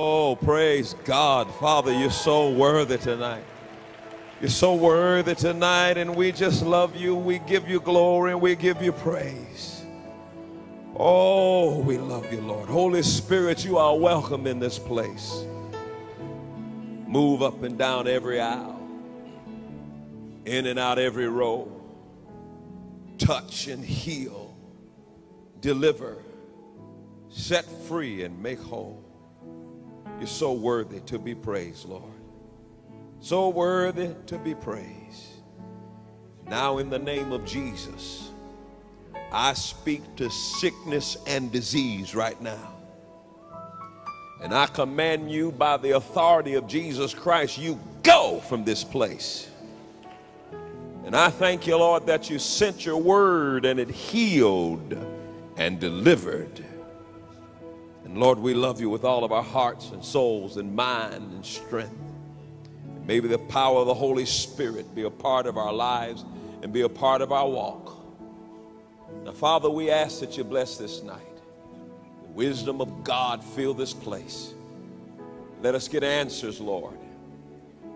Oh, praise God. Father, you're so worthy tonight. You're so worthy tonight, and we just love you. We give you glory and we give you praise. Oh, we love you, Lord. Holy Spirit, you are welcome in this place. Move up and down every aisle, in and out every row. Touch and heal, deliver, set free, and make whole. You're so worthy to be praised, Lord. So worthy to be praised. Now, in the name of Jesus, I speak to sickness and disease right now. And I command you by the authority of Jesus Christ, you go from this place. And I thank you, Lord, that you sent your word and it healed and delivered. And Lord, we love you with all of our hearts and souls and mind and strength. And maybe the power of the Holy Spirit be a part of our lives and be a part of our walk. Now, Father, we ask that you bless this night. The wisdom of God fill this place. Let us get answers, Lord.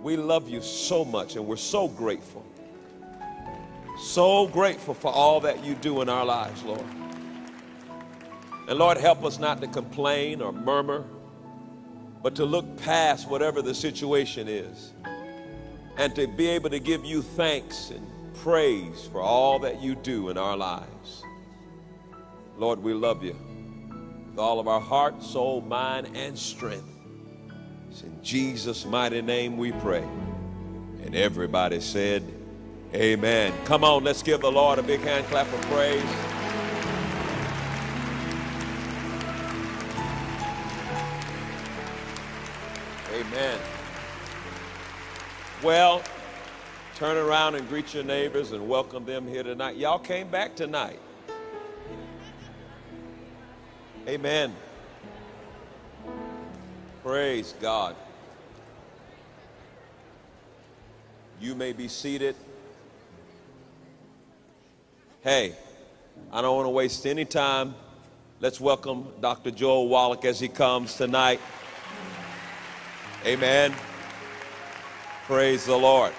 We love you so much and we're so grateful. So grateful for all that you do in our lives, Lord. And Lord, help us not to complain or murmur, but to look past whatever the situation is and to be able to give you thanks and praise for all that you do in our lives. Lord, we love you with all of our heart, soul, mind, and strength. It's in Jesus' mighty name we pray. And everybody said, Amen. Come on, let's give the Lord a big hand clap of praise. Amen. Well, turn around and greet your neighbors and welcome them here tonight. Y'all came back tonight. Amen. Praise God. You may be seated. Hey, I don't want to waste any time. Let's welcome Dr. Joel Wallach as he comes tonight. Amen. Praise the Lord.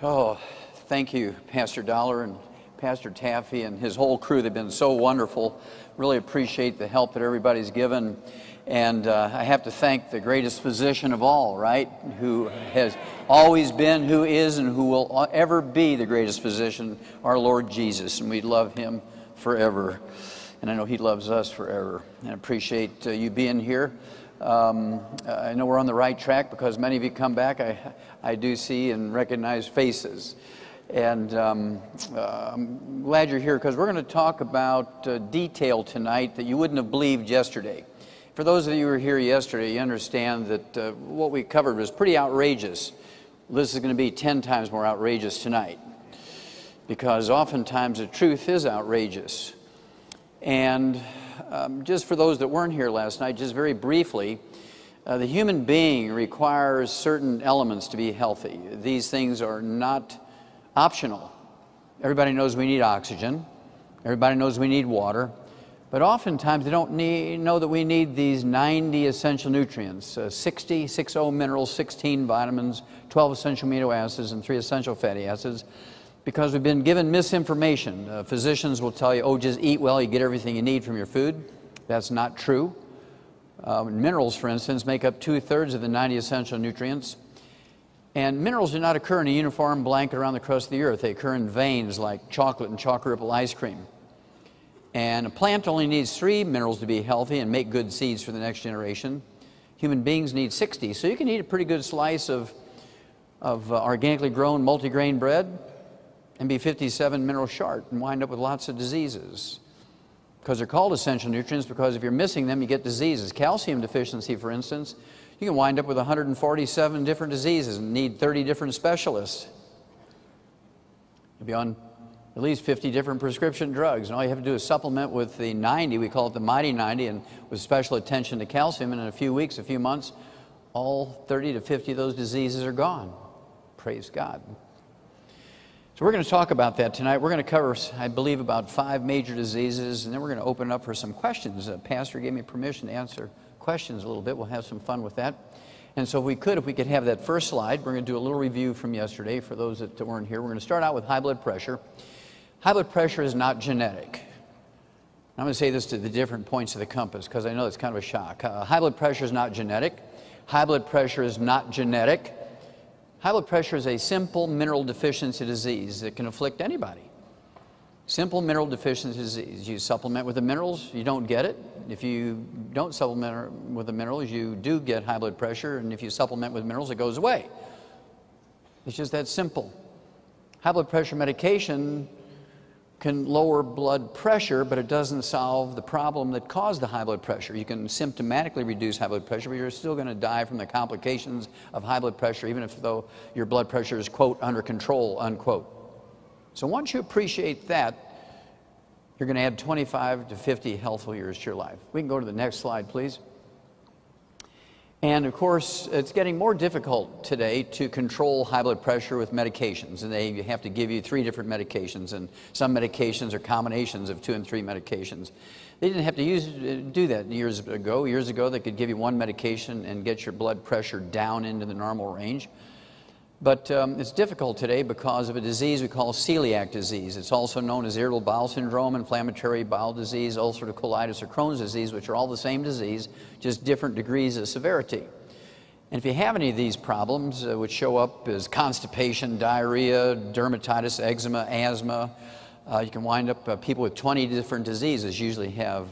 Oh, thank you, Pastor Dollar and Pastor Taffi and his whole crew. They've been so wonderful. Really appreciate the help that everybody's given. And uh, I have to thank the greatest physician of all, right? Who has always been, who is, and who will ever be the greatest physician, our Lord Jesus. And we love him forever and I know He loves us forever. And I appreciate uh, you being here. Um, I know we're on the right track because many of you come back. I, I do see and recognize faces. And um, uh, I'm glad you're here because we're going to talk about uh, detail tonight that you wouldn't have believed yesterday. For those of you who were here yesterday, you understand that uh, what we covered was pretty outrageous. This is going to be 10 times more outrageous tonight because oftentimes the truth is outrageous. And um, just for those that weren't here last night, just very briefly, uh, the human being requires certain elements to be healthy. These things are not optional. Everybody knows we need oxygen. Everybody knows we need water. But oftentimes they don't need, know that we need these 90 essential nutrients, uh, 60, 60 minerals, 16 vitamins, 12 essential amino acids, and 3 essential fatty acids because we've been given misinformation. Uh, physicians will tell you, oh, just eat well, you get everything you need from your food. That's not true. Um, minerals, for instance, make up two thirds of the 90 essential nutrients. And minerals do not occur in a uniform blanket around the crust of the earth. They occur in veins like chocolate and chocolate ripple ice cream. And a plant only needs three minerals to be healthy and make good seeds for the next generation. Human beings need 60. So you can eat a pretty good slice of, of uh, organically grown multigrain bread, and be 57 mineral short and wind up with lots of diseases. Because they're called essential nutrients because if you're missing them, you get diseases. Calcium deficiency, for instance, you can wind up with 147 different diseases and need 30 different specialists. You'll be on at least 50 different prescription drugs. And all you have to do is supplement with the 90, we call it the Mighty 90, and with special attention to calcium. And in a few weeks, a few months, all 30 to 50 of those diseases are gone. Praise God. So we're going to talk about that tonight. We're going to cover, I believe, about five major diseases, and then we're going to open up for some questions. Uh, Pastor gave me permission to answer questions a little bit. We'll have some fun with that. And so if we could, if we could have that first slide, we're going to do a little review from yesterday for those that weren't here. We're going to start out with high blood pressure. High blood pressure is not genetic. I'm going to say this to the different points of the compass because I know it's kind of a shock. Uh, high blood pressure is not genetic. High blood pressure is not genetic. High blood pressure is a simple mineral deficiency disease that can afflict anybody. Simple mineral deficiency disease. You supplement with the minerals, you don't get it. If you don't supplement with the minerals, you do get high blood pressure, and if you supplement with minerals, it goes away. It's just that simple. High blood pressure medication can lower blood pressure, but it doesn't solve the problem that caused the high blood pressure. You can symptomatically reduce high blood pressure, but you're still going to die from the complications of high blood pressure, even if though your blood pressure is, quote, under control, unquote. So once you appreciate that, you're going to add 25 to 50 healthful years to your life. We can go to the next slide, please. And of course, it's getting more difficult today to control high blood pressure with medications. And they have to give you three different medications, and some medications are combinations of two and three medications. They didn't have to use, uh, do that years ago. Years ago, they could give you one medication and get your blood pressure down into the normal range. But um, it's difficult today because of a disease we call celiac disease. It's also known as irritable bowel syndrome, inflammatory bowel disease, ulcerative colitis, or Crohn's disease, which are all the same disease, just different degrees of severity. And if you have any of these problems, uh, which show up as constipation, diarrhea, dermatitis, eczema, asthma, uh, you can wind up, uh, people with 20 different diseases usually have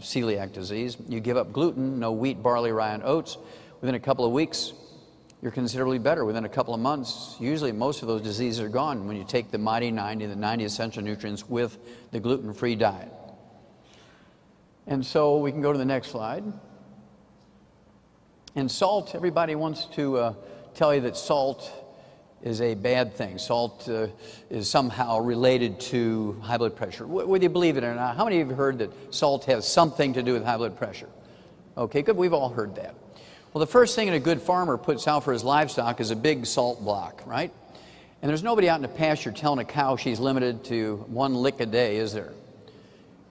celiac disease. You give up gluten, no wheat, barley, rye, and oats. Within a couple of weeks, you're considerably better. Within a couple of months, usually most of those diseases are gone when you take the Mighty 90, the 90 essential nutrients with the gluten free diet. And so we can go to the next slide. And salt, everybody wants to uh, tell you that salt is a bad thing. Salt uh, is somehow related to high blood pressure. Whether you believe it or not, how many of you have heard that salt has something to do with high blood pressure? Okay, good. We've all heard that. Well, the first thing that a good farmer puts out for his livestock is a big salt block, right? And there's nobody out in the pasture telling a cow she's limited to one lick a day, is there?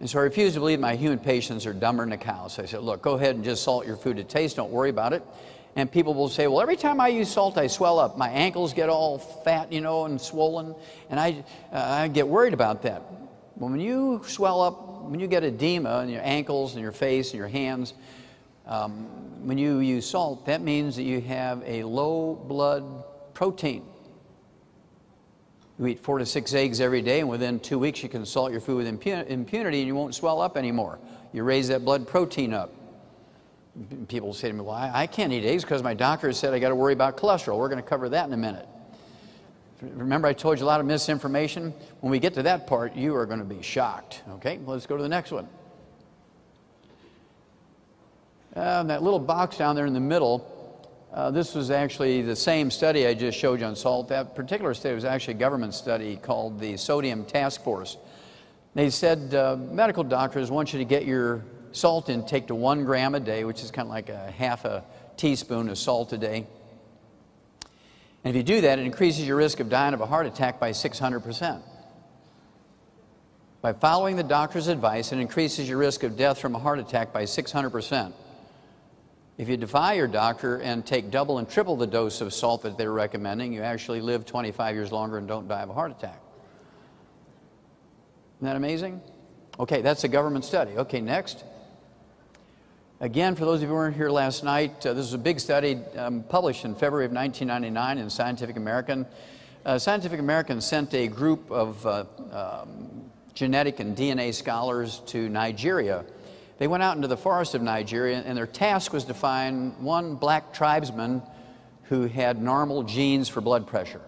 And so I refuse to believe my human patients are dumber than the cows. So I said, look, go ahead and just salt your food to taste. Don't worry about it. And people will say, well, every time I use salt, I swell up. My ankles get all fat, you know, and swollen. And I, uh, I get worried about that. Well, when you swell up, when you get edema in your ankles and your face and your hands, um, when you use salt, that means that you have a low blood protein. You eat four to six eggs every day, and within two weeks, you can salt your food with impunity and you won't swell up anymore. You raise that blood protein up. People say to me, Well, I can't eat eggs because my doctor said I got to worry about cholesterol. We're going to cover that in a minute. Remember, I told you a lot of misinformation? When we get to that part, you are going to be shocked. Okay, let's go to the next one. Uh, that little box down there in the middle, uh, this was actually the same study I just showed you on salt. That particular study was actually a government study called the Sodium Task Force. They said uh, medical doctors want you to get your salt intake to one gram a day, which is kind of like a half a teaspoon of salt a day. And if you do that, it increases your risk of dying of a heart attack by 600%. By following the doctor's advice, it increases your risk of death from a heart attack by 600%. If you defy your doctor and take double and triple the dose of salt that they're recommending, you actually live 25 years longer and don't die of a heart attack. Isn't that amazing? Okay, that's a government study. Okay, next. Again, for those of you who weren't here last night, uh, this is a big study um, published in February of 1999 in Scientific American. Uh, Scientific American sent a group of uh, um, genetic and DNA scholars to Nigeria they went out into the forest of Nigeria, and their task was to find one black tribesman who had normal genes for blood pressure.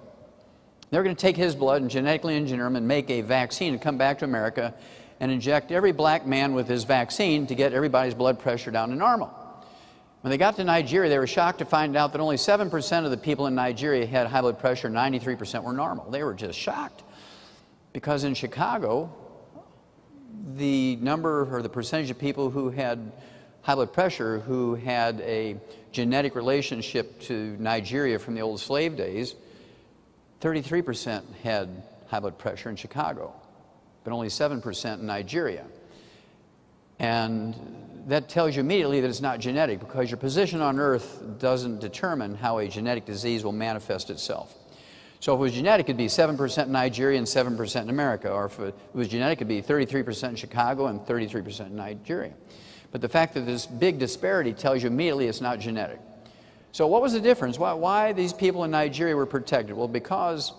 They were going to take his blood and genetically engineer him and make a vaccine and come back to America and inject every black man with his vaccine to get everybody's blood pressure down to normal. When they got to Nigeria, they were shocked to find out that only 7% of the people in Nigeria had high blood pressure, 93% were normal. They were just shocked. Because in Chicago, the number or the percentage of people who had high blood pressure who had a genetic relationship to Nigeria from the old slave days, 33% had high blood pressure in Chicago, but only 7% in Nigeria. And that tells you immediately that it's not genetic because your position on earth doesn't determine how a genetic disease will manifest itself. So if it was genetic, it'd be 7% in Nigeria and 7% in America. Or if it was genetic, it'd be 33% in Chicago and 33% in Nigeria. But the fact that this big disparity tells you immediately it's not genetic. So what was the difference? Why, why these people in Nigeria were protected? Well, because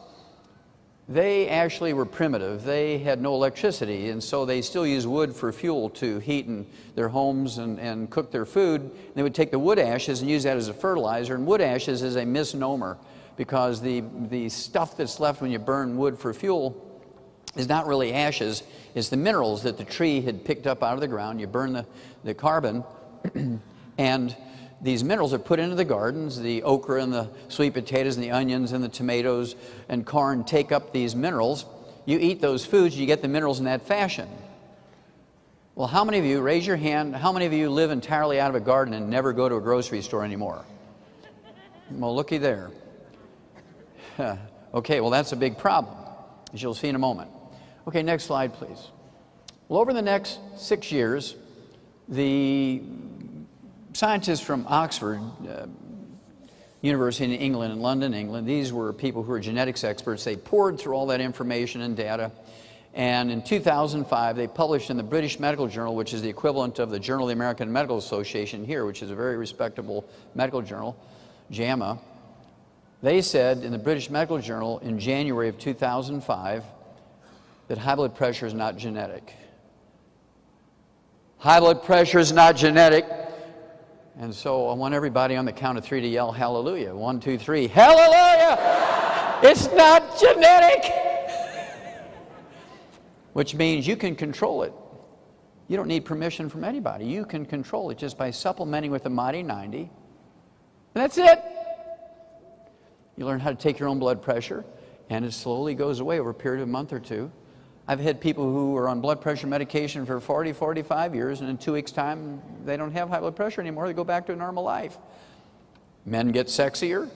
they actually were primitive. They had no electricity, and so they still used wood for fuel to heat in their homes and, and cook their food. They would take the wood ashes and use that as a fertilizer, and wood ashes is a misnomer because the, the stuff that's left when you burn wood for fuel is not really ashes, it's the minerals that the tree had picked up out of the ground. You burn the, the carbon, and these minerals are put into the gardens. The okra and the sweet potatoes and the onions and the tomatoes and corn take up these minerals. You eat those foods, you get the minerals in that fashion. Well, how many of you, raise your hand, how many of you live entirely out of a garden and never go to a grocery store anymore? Well, looky there. okay, well, that's a big problem, as you'll see in a moment. Okay, next slide, please. Well, over the next six years, the scientists from Oxford uh, University in England, in London, England, these were people who were genetics experts. They poured through all that information and data. And in 2005, they published in the British Medical Journal, which is the equivalent of the Journal of the American Medical Association here, which is a very respectable medical journal, JAMA. They said in the British Medical Journal in January of 2005 that high blood pressure is not genetic. High blood pressure is not genetic. And so I want everybody on the count of three to yell hallelujah. One, two, three. Hallelujah! it's not genetic! Which means you can control it. You don't need permission from anybody. You can control it just by supplementing with the Mighty 90. And that's it. You learn how to take your own blood pressure, and it slowly goes away over a period of a month or two. I've had people who are on blood pressure medication for 40, 45 years, and in two weeks' time, they don't have high blood pressure anymore. They go back to a normal life. Men get sexier.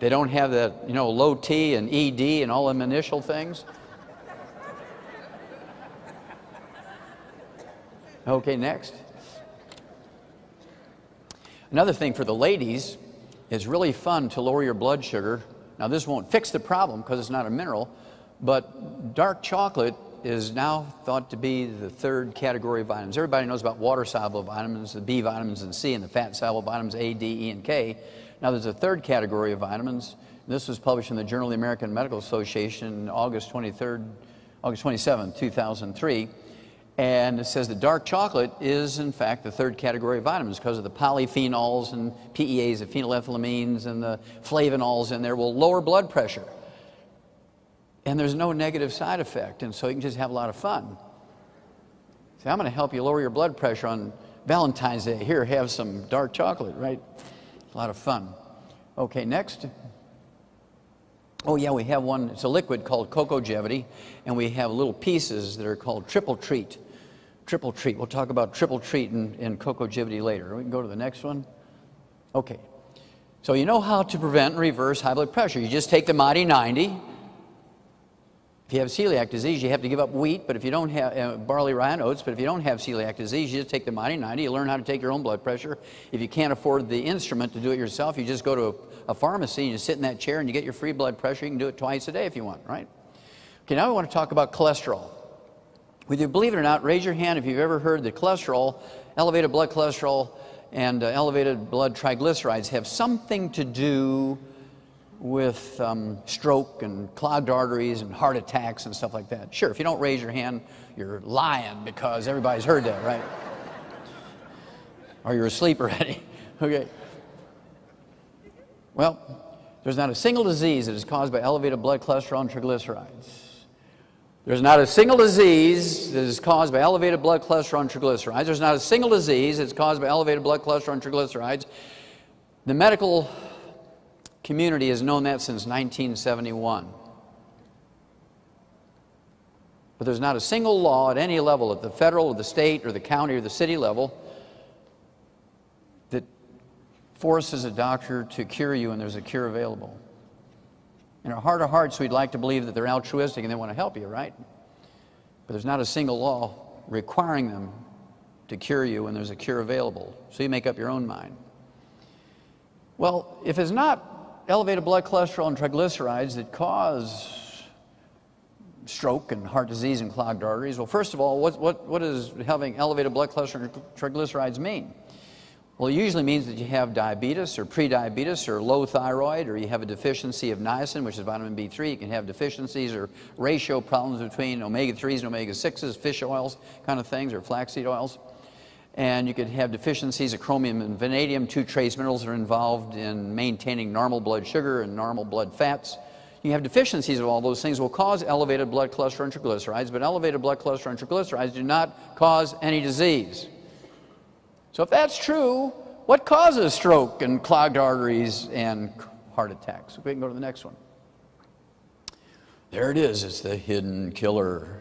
They don't have that, you know, low T and ED and all them initial things. Okay, next. Another thing for the ladies, it's really fun to lower your blood sugar now, this won't fix the problem because it's not a mineral, but dark chocolate is now thought to be the third category of vitamins. Everybody knows about water soluble vitamins, the B vitamins and C, and the fat soluble vitamins A, D, E, and K. Now, there's a third category of vitamins. This was published in the Journal of the American Medical Association August 23rd, August 27, 2003. And it says that dark chocolate is, in fact, the third category of vitamins because of the polyphenols and PEAs, the phenylethylamines, and the flavonols in there will lower blood pressure. And there's no negative side effect, and so you can just have a lot of fun. See, I'm going to help you lower your blood pressure on Valentine's Day. Here, have some dark chocolate, right? A lot of fun. Okay, next. Oh, yeah, we have one. It's a liquid called Cocogevity, and we have little pieces that are called triple treat triple treat. We'll talk about triple treat in, in Cocogevity later. We can go to the next one. Okay. So you know how to prevent and reverse high blood pressure. You just take the Mighty 90. If you have celiac disease, you have to give up wheat, but if you don't have uh, barley, rye, and oats, but if you don't have celiac disease, you just take the Mighty 90. You learn how to take your own blood pressure. If you can't afford the instrument to do it yourself, you just go to a, a pharmacy and you sit in that chair and you get your free blood pressure. You can do it twice a day if you want, right? Okay, now we want to talk about cholesterol. Whether you believe it or not, raise your hand if you've ever heard that cholesterol, elevated blood cholesterol, and uh, elevated blood triglycerides have something to do with um, stroke and clogged arteries and heart attacks and stuff like that. Sure, if you don't raise your hand, you're lying because everybody's heard that, right? or you're asleep already. okay. Well, there's not a single disease that is caused by elevated blood cholesterol and triglycerides. There's not a single disease that is caused by elevated blood cholesterol and triglycerides. There's not a single disease that's caused by elevated blood cholesterol and triglycerides. The medical community has known that since 1971. But there's not a single law at any level, at the federal or the state or the county or the city level, that forces a doctor to cure you and there's a cure available. In our heart of hearts, we'd like to believe that they're altruistic and they want to help you, right? But there's not a single law requiring them to cure you when there's a cure available. So you make up your own mind. Well, if it's not elevated blood cholesterol and triglycerides that cause stroke and heart disease and clogged arteries, well, first of all, what, what, what does having elevated blood cholesterol and triglycerides mean? Well, it usually means that you have diabetes or prediabetes or low thyroid or you have a deficiency of niacin, which is vitamin B3. You can have deficiencies or ratio problems between omega-3s and omega-6s, fish oils kind of things, or flaxseed oils. And you could have deficiencies of chromium and vanadium, two trace minerals are involved in maintaining normal blood sugar and normal blood fats. You have deficiencies of all those things will cause elevated blood cholesterol and triglycerides, but elevated blood cholesterol and triglycerides do not cause any disease. So if that's true, what causes stroke and clogged arteries and heart attacks? We can go to the next one. There it is. It's the hidden killer.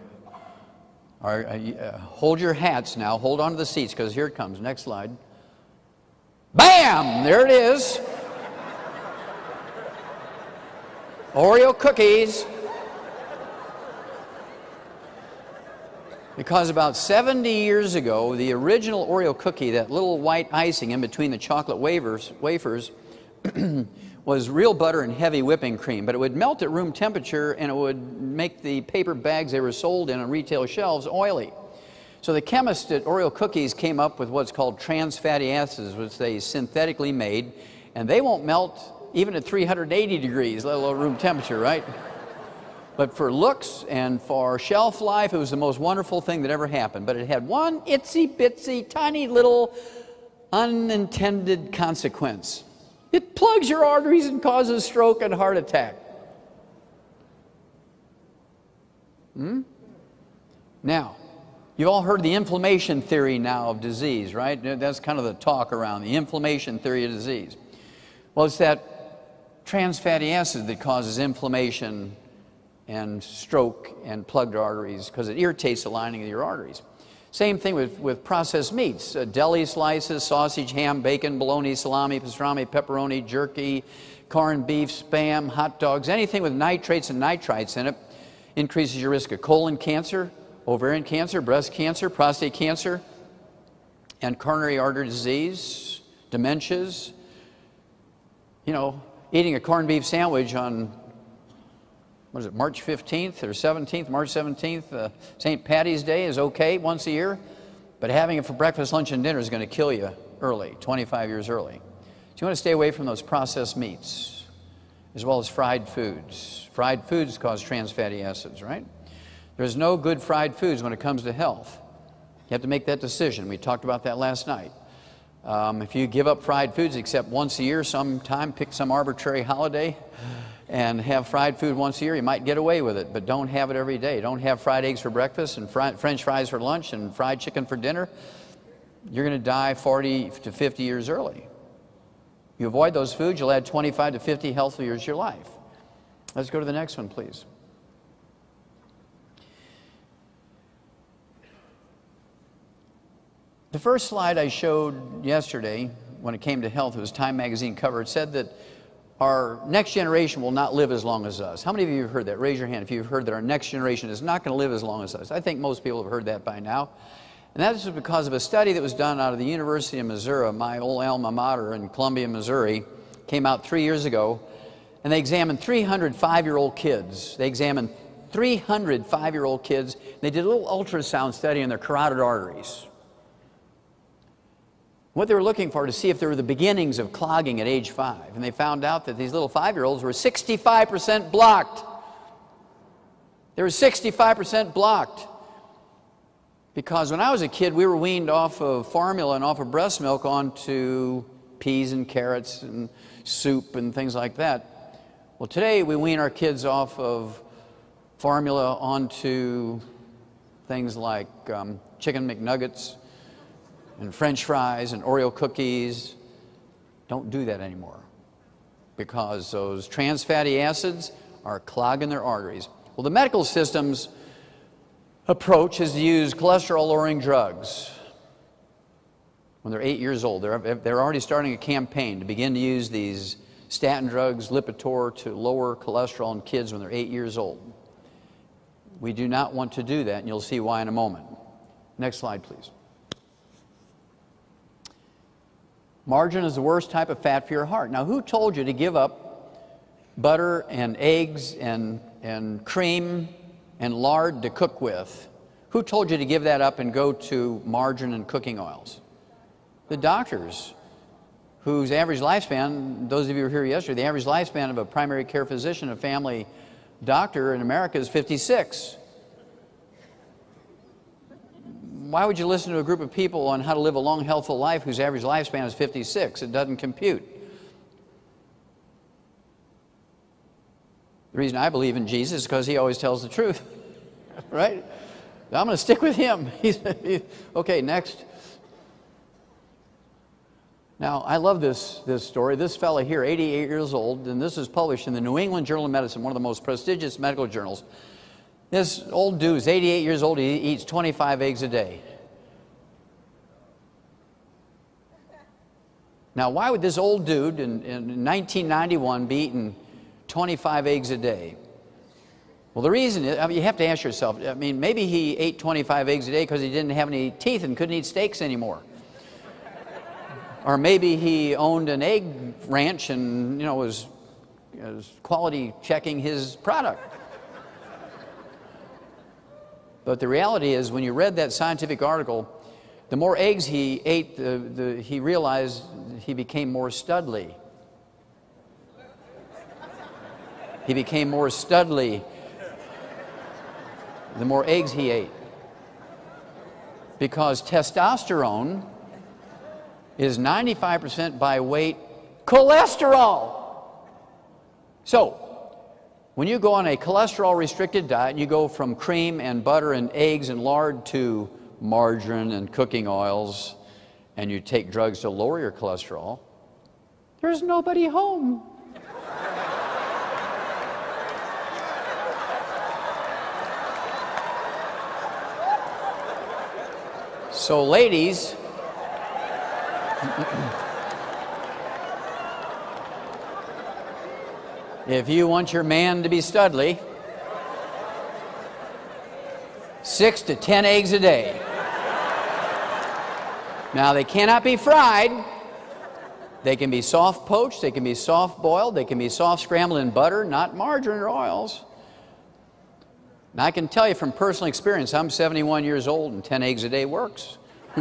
All right, uh, hold your hats now. Hold on to the seats because here it comes. Next slide. Bam! There it is. Oreo cookies. Because about 70 years ago, the original Oreo cookie, that little white icing in between the chocolate wafers, wafers was real butter and heavy whipping cream, but it would melt at room temperature and it would make the paper bags they were sold in on retail shelves oily. So the chemists at Oreo cookies came up with what's called trans fatty acids, which they synthetically made, and they won't melt even at 380 degrees, let alone room temperature, right? But for looks and for shelf life, it was the most wonderful thing that ever happened. But it had one itsy bitsy, tiny little unintended consequence it plugs your arteries and causes stroke and heart attack. Hmm? Now, you've all heard the inflammation theory now of disease, right? That's kind of the talk around the inflammation theory of disease. Well, it's that trans fatty acid that causes inflammation and stroke and plugged arteries because it irritates the lining of your arteries. Same thing with, with processed meats uh, deli slices, sausage, ham, bacon, bologna, salami, pastrami, pepperoni, jerky, corned beef, spam, hot dogs, anything with nitrates and nitrites in it increases your risk of colon cancer, ovarian cancer, breast cancer, prostate cancer, and coronary artery disease, dementias. You know, eating a corned beef sandwich on was it March 15th or 17th, March 17th, uh, St. Patty's Day is okay once a year, but having it for breakfast, lunch, and dinner is going to kill you early, 25 years early. So you want to stay away from those processed meats, as well as fried foods. Fried foods cause trans fatty acids, right? There's no good fried foods when it comes to health. You have to make that decision. We talked about that last night. Um, if you give up fried foods except once a year, sometime, pick some arbitrary holiday, and have fried food once a year, you might get away with it, but don't have it every day. Don't have fried eggs for breakfast and french fries for lunch and fried chicken for dinner. You're going to die 40 to 50 years early. You avoid those foods, you'll add 25 to 50 healthy years to your life. Let's go to the next one, please. The first slide I showed yesterday when it came to health, it was Time magazine cover. It said that our next generation will not live as long as us. How many of you have heard that? Raise your hand if you've heard that our next generation is not going to live as long as us. I think most people have heard that by now. And that is because of a study that was done out of the University of Missouri, my old alma mater in Columbia, Missouri, came out three years ago. And they examined 300 five year old kids. They examined 300 five year old kids. They did a little ultrasound study on their carotid arteries. What they were looking for to see if there were the beginnings of clogging at age five. And they found out that these little five year olds were 65% blocked. They were 65% blocked. Because when I was a kid, we were weaned off of formula and off of breast milk onto peas and carrots and soup and things like that. Well, today we wean our kids off of formula onto things like um, chicken McNuggets and french fries and Oreo cookies. Don't do that anymore because those trans fatty acids are clogging their arteries. Well, the medical system's approach is to use cholesterol lowering drugs when they're eight years old. They're, they're already starting a campaign to begin to use these statin drugs, Lipitor, to lower cholesterol in kids when they're eight years old. We do not want to do that, and you'll see why in a moment. Next slide, please. Margarine is the worst type of fat for your heart. Now, who told you to give up butter and eggs and, and cream and lard to cook with? Who told you to give that up and go to margarine and cooking oils? The doctors, whose average lifespan, those of you who were here yesterday, the average lifespan of a primary care physician, a family doctor in America is 56 why would you listen to a group of people on how to live a long, healthful life whose average lifespan is 56? It doesn't compute. The reason I believe in Jesus is because he always tells the truth, right? I'm going to stick with him. Okay, next. Now, I love this, this story. This fellow here, 88 years old, and this is published in the New England Journal of Medicine, one of the most prestigious medical journals. This old dude is 88 years old. He eats 25 eggs a day. Now, why would this old dude in, in 1991 be eating 25 eggs a day? Well, the reason is, I mean, you have to ask yourself, I mean, maybe he ate 25 eggs a day because he didn't have any teeth and couldn't eat steaks anymore. or maybe he owned an egg ranch and, you know, was, was quality checking his product. But the reality is, when you read that scientific article, the more eggs he ate, the, the, he realized he became more studly. He became more studly the more eggs he ate. Because testosterone is 95% by weight cholesterol. So, when you go on a cholesterol restricted diet and you go from cream and butter and eggs and lard to margarine and cooking oils and you take drugs to lower your cholesterol, there's nobody home. so, ladies, If you want your man to be studly, six to ten eggs a day. Now, they cannot be fried. They can be soft poached, they can be soft boiled, they can be soft scrambled in butter, not margarine or oils. Now, I can tell you from personal experience, I'm 71 years old and 10 eggs a day works.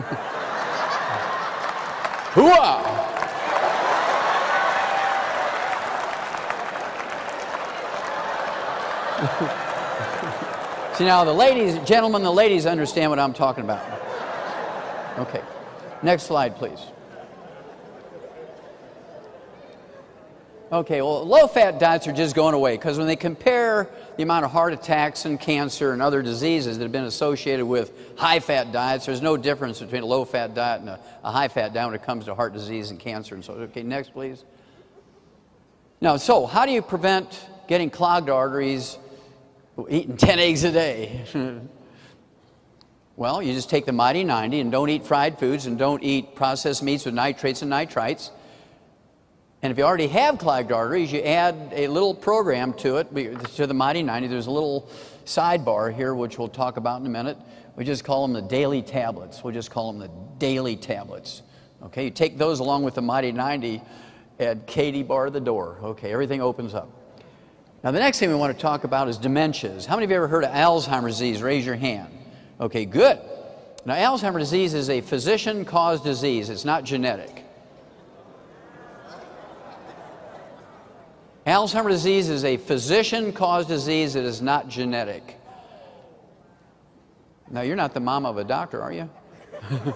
Hooah! See now, the ladies, gentlemen, the ladies understand what I'm talking about. Okay, next slide, please. Okay, well, low fat diets are just going away because when they compare the amount of heart attacks and cancer and other diseases that have been associated with high fat diets, there's no difference between a low fat diet and a, a high fat diet when it comes to heart disease and cancer and so Okay, next, please. Now, so how do you prevent getting clogged arteries eating 10 eggs a day. well, you just take the Mighty 90 and don't eat fried foods and don't eat processed meats with nitrates and nitrites. And if you already have clogged arteries, you add a little program to it, to the Mighty 90. There's a little sidebar here, which we'll talk about in a minute. We just call them the daily tablets. We'll just call them the daily tablets. Okay, you take those along with the Mighty 90 at Katie bar the door. Okay, everything opens up. Now, the next thing we want to talk about is dementias. How many of you ever heard of Alzheimer's disease? Raise your hand. Okay, good. Now, Alzheimer's disease is a physician caused disease, it's not genetic. Alzheimer's disease is a physician caused disease that is not genetic. Now, you're not the mom of a doctor, are you?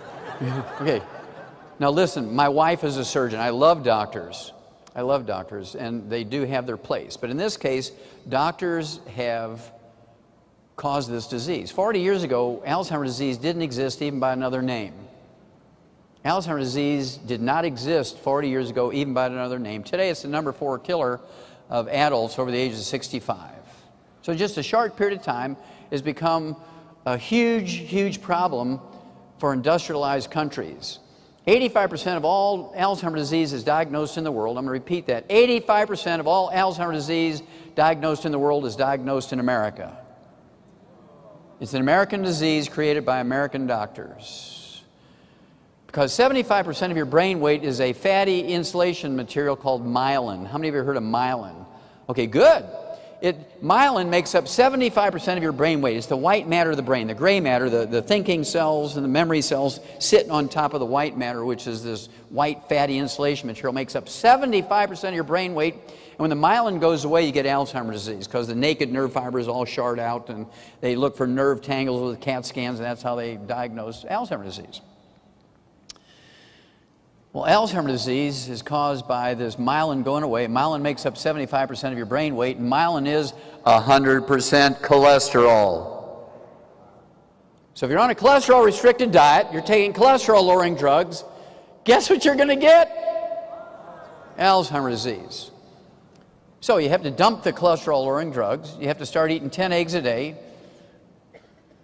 okay. Now, listen, my wife is a surgeon. I love doctors. I love doctors, and they do have their place. But in this case, doctors have caused this disease. 40 years ago, Alzheimer's disease didn't exist even by another name. Alzheimer's disease did not exist 40 years ago even by another name. Today, it's the number four killer of adults over the age of 65. So, just a short period of time, has become a huge, huge problem for industrialized countries. 85% of all Alzheimer's disease is diagnosed in the world. I'm going to repeat that. 85% of all Alzheimer's disease diagnosed in the world is diagnosed in America. It's an American disease created by American doctors. Because 75% of your brain weight is a fatty insulation material called myelin. How many of you have heard of myelin? Okay, good. It, myelin makes up 75% of your brain weight. It's the white matter of the brain, the gray matter, the, the thinking cells and the memory cells sitting on top of the white matter, which is this white fatty insulation material, makes up 75% of your brain weight. And when the myelin goes away, you get Alzheimer's disease because the naked nerve fibers all shard out and they look for nerve tangles with CAT scans, and that's how they diagnose Alzheimer's disease. Well, Alzheimer's disease is caused by this myelin going away. Myelin makes up 75% of your brain weight, and myelin is 100% cholesterol. So if you're on a cholesterol restricted diet, you're taking cholesterol lowering drugs, guess what you're going to get? Alzheimer's disease. So you have to dump the cholesterol lowering drugs. You have to start eating 10 eggs a day,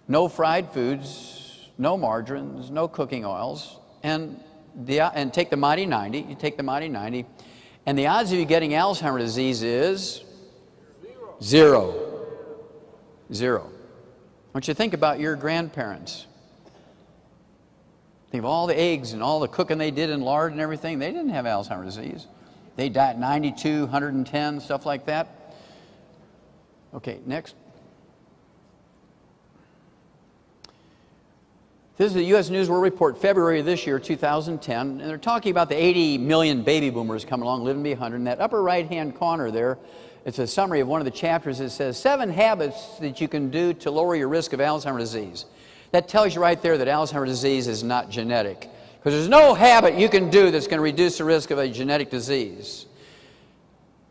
no fried foods, no margarines, no cooking oils, and the, and take the Mighty 90, you take the Mighty 90, and the odds of you getting Alzheimer's disease is zero. Zero. I want you to think about your grandparents. Think of all the eggs and all the cooking they did in lard and everything. They didn't have Alzheimer's disease. They died 92, 110, stuff like that. Okay, next. This is the U.S. News World Report, February of this year, 2010, and they're talking about the 80 million baby boomers coming along, living to be 100. In that upper right-hand corner there, it's a summary of one of the chapters that says seven habits that you can do to lower your risk of Alzheimer's disease. That tells you right there that Alzheimer's disease is not genetic. Because there's no habit you can do that's going to reduce the risk of a genetic disease.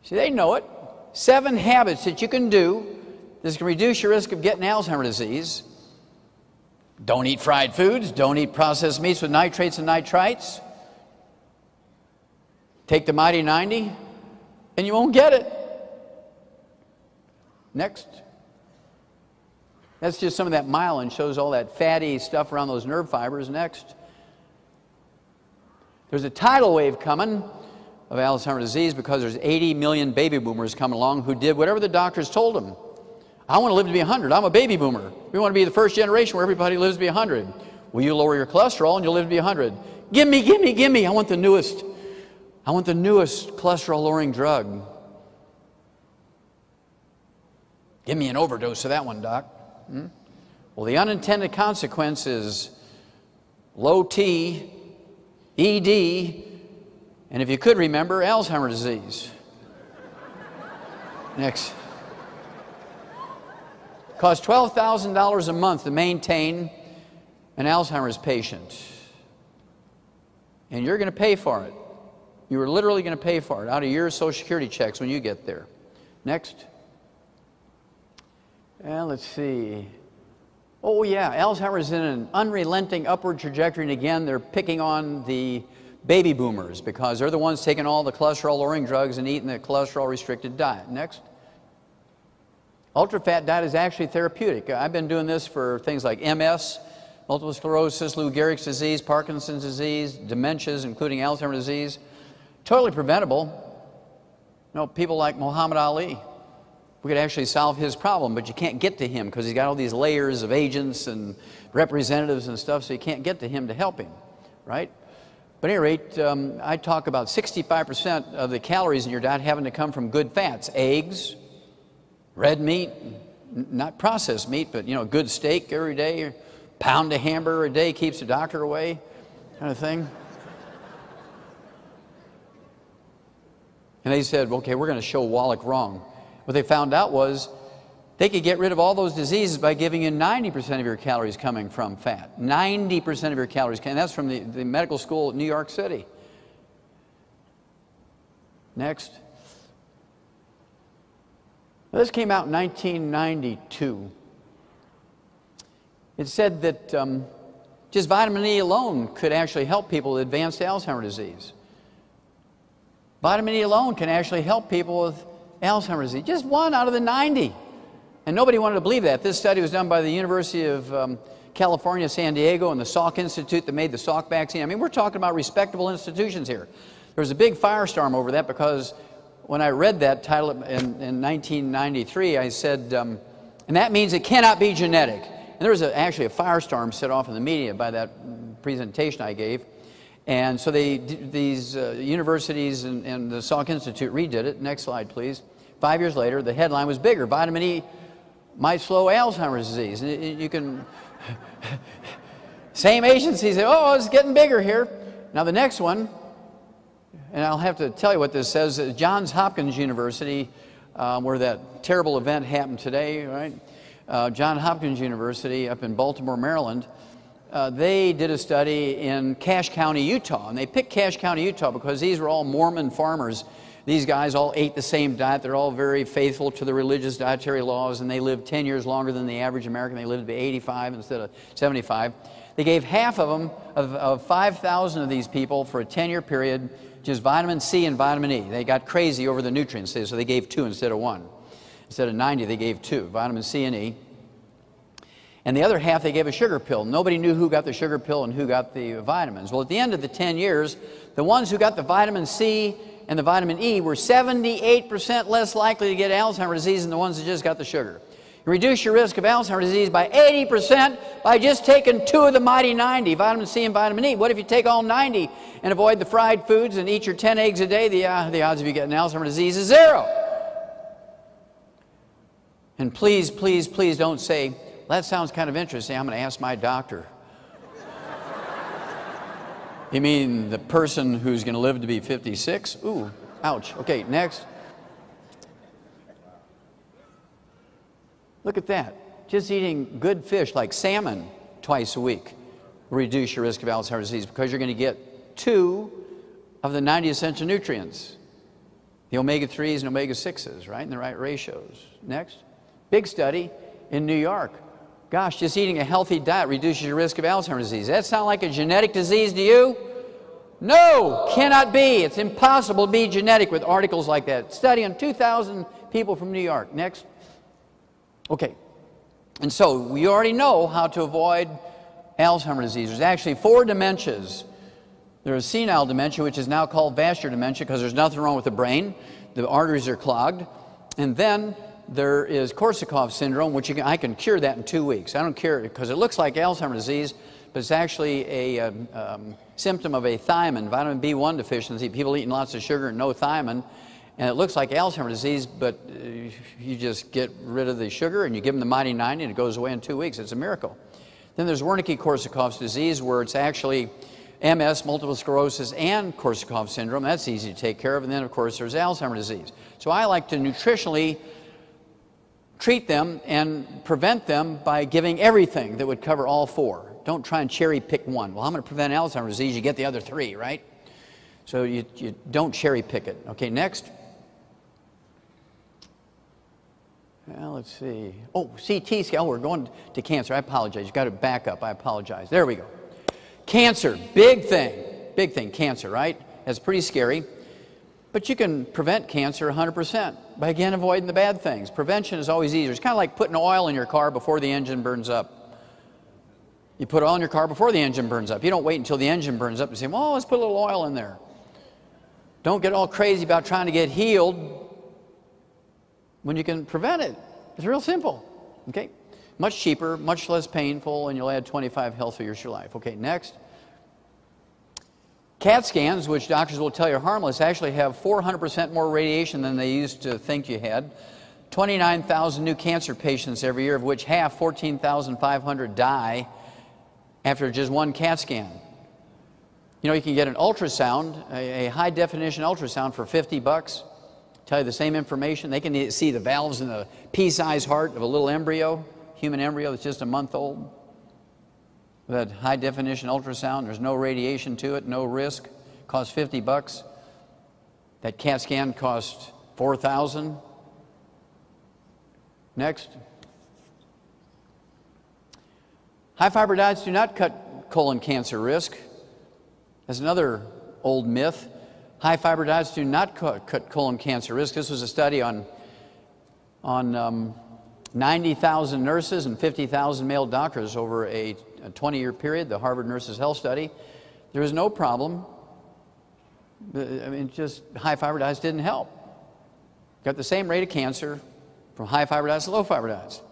See, they know it. Seven habits that you can do that's going to reduce your risk of getting Alzheimer's disease. Don't eat fried foods. Don't eat processed meats with nitrates and nitrites. Take the Mighty 90, and you won't get it. Next. That's just some of that myelin, shows all that fatty stuff around those nerve fibers. Next. There's a tidal wave coming of Alzheimer's disease because there's 80 million baby boomers coming along who did whatever the doctors told them. I want to live to be 100. I'm a baby boomer. We want to be the first generation where everybody lives to be 100. Will you lower your cholesterol and you'll live to be 100? Give me, give me, give me. I want the newest. I want the newest cholesterol lowering drug. Give me an overdose of that one, doc. Hmm? Well, the unintended consequence is low T, ED, and if you could remember, Alzheimer's disease. Next. Costs $12,000 a month to maintain an Alzheimer's patient. And you're going to pay for it. You are literally going to pay for it out of your Social Security checks when you get there. Next. And let's see. Oh, yeah, Alzheimer's in an unrelenting upward trajectory. And again, they're picking on the baby boomers because they're the ones taking all the cholesterol lowering drugs and eating the cholesterol restricted diet. Next. Ultra-fat diet is actually therapeutic. I've been doing this for things like MS, multiple sclerosis, Lou Gehrig's disease, Parkinson's disease, dementias, including Alzheimer's disease. Totally preventable. You know, people like Muhammad Ali, we could actually solve his problem, but you can't get to him because he's got all these layers of agents and representatives and stuff, so you can't get to him to help him, right? But at any rate, um, I talk about 65% of the calories in your diet having to come from good fats, eggs, red meat, not processed meat, but you know, good steak every day, pound of hamburger a day keeps the doctor away, kind of thing. And they said, okay, we're going to show Wallach wrong. What they found out was they could get rid of all those diseases by giving you 90% of your calories coming from fat. 90% of your calories, and that's from the, the medical school at New York City. Next. This came out in 1992. It said that um, just vitamin E alone could actually help people with advanced Alzheimer's disease. Vitamin E alone can actually help people with Alzheimer's disease. Just one out of the 90. And nobody wanted to believe that. This study was done by the University of um, California, San Diego, and the Salk Institute that made the Salk vaccine. I mean, we're talking about respectable institutions here. There was a big firestorm over that because when I read that title in, in 1993, I said, um, and that means it cannot be genetic. And there was a, actually a firestorm set off in the media by that presentation I gave. And so they, these uh, universities and, and the Salk Institute redid it. Next slide, please. Five years later, the headline was bigger. Vitamin E might slow Alzheimer's disease. And you can, same agency said, oh, it's getting bigger here. Now the next one, and I'll have to tell you what this says, Johns Hopkins University, um, where that terrible event happened today, right? Uh, John Hopkins University up in Baltimore, Maryland, uh, they did a study in Cache County, Utah. And they picked Cache County, Utah because these were all Mormon farmers. These guys all ate the same diet. They're all very faithful to the religious dietary laws, and they lived 10 years longer than the average American. They lived to be 85 instead of 75. They gave half of them, of, of 5,000 of these people, for a 10 year period, just vitamin C and vitamin E. They got crazy over the nutrients, so they gave two instead of one. Instead of 90, they gave two vitamin C and E. And the other half, they gave a sugar pill. Nobody knew who got the sugar pill and who got the vitamins. Well, at the end of the 10 years, the ones who got the vitamin C and the vitamin E were 78% less likely to get Alzheimer's disease than the ones that just got the sugar. Reduce your risk of Alzheimer's disease by 80% by just taking two of the mighty 90, vitamin C and vitamin E. What if you take all 90 and avoid the fried foods and eat your 10 eggs a day? The, uh, the odds of you getting Alzheimer's disease is zero. And please, please, please don't say, that sounds kind of interesting. I'm going to ask my doctor. you mean the person who's going to live to be 56? Ooh, ouch. Okay, next. Look at that. Just eating good fish like salmon twice a week reduce your risk of Alzheimer's disease because you're going to get two of the 90 essential nutrients the omega 3s and omega 6s, right, in the right ratios. Next. Big study in New York. Gosh, just eating a healthy diet reduces your risk of Alzheimer's disease. That sound like a genetic disease to you? No, cannot be. It's impossible to be genetic with articles like that. Study on 2,000 people from New York. Next. Okay. And so we already know how to avoid Alzheimer's disease. There's actually four dementias. There's senile dementia, which is now called vascular dementia because there's nothing wrong with the brain. The arteries are clogged. And then there is Korsakoff syndrome, which can, I can cure that in two weeks. I don't care because it looks like Alzheimer's disease, but it's actually a um, um, symptom of a thiamine, vitamin B1 deficiency. People eating lots of sugar and no thiamine. And it looks like Alzheimer's disease, but uh, you just get rid of the sugar and you give them the Mighty 90 and it goes away in two weeks. It's a miracle. Then there's Wernicke-Korsakoff's disease, where it's actually MS, multiple sclerosis, and Korsakoff syndrome. That's easy to take care of. And then, of course, there's Alzheimer's disease. So I like to nutritionally treat them and prevent them by giving everything that would cover all four. Don't try and cherry pick one. Well, I'm going to prevent Alzheimer's disease. You get the other three, right? So you, you don't cherry pick it. Okay, next. Well, let's see. Oh, CT scan. Oh, we're going to cancer. I apologize. You've got to back up. I apologize. There we go. Cancer, big thing. Big thing, cancer, right? That's pretty scary. But you can prevent cancer 100% by again avoiding the bad things. Prevention is always easier. It's kind of like putting oil in your car before the engine burns up. You put oil in your car before the engine burns up. You don't wait until the engine burns up and say, well, let's put a little oil in there. Don't get all crazy about trying to get healed when you can prevent it. It's real simple. Okay? Much cheaper, much less painful, and you'll add 25 healthy years to your life. Okay, next. CAT scans, which doctors will tell you are harmless, actually have 400% more radiation than they used to think you had. 29,000 new cancer patients every year, of which half, 14,500, die after just one CAT scan. You know, you can get an ultrasound, a, a high definition ultrasound for 50 bucks, tell you the same information. They can see the valves in the pea sized heart of a little embryo, human embryo that's just a month old that high definition ultrasound. There's no radiation to it, no risk. Costs 50 bucks. That CAT scan costs 4,000. Next. High fiber diets do not cut colon cancer risk. That's another old myth. High fiber diets do not cut, colon cancer risk. This was a study on, on um, 90,000 nurses and 50,000 male doctors over a 20 year period, the Harvard Nurses Health Study. There was no problem. I mean, just high fiber diets didn't help. Got the same rate of cancer from high fiber diets to low fiber diets.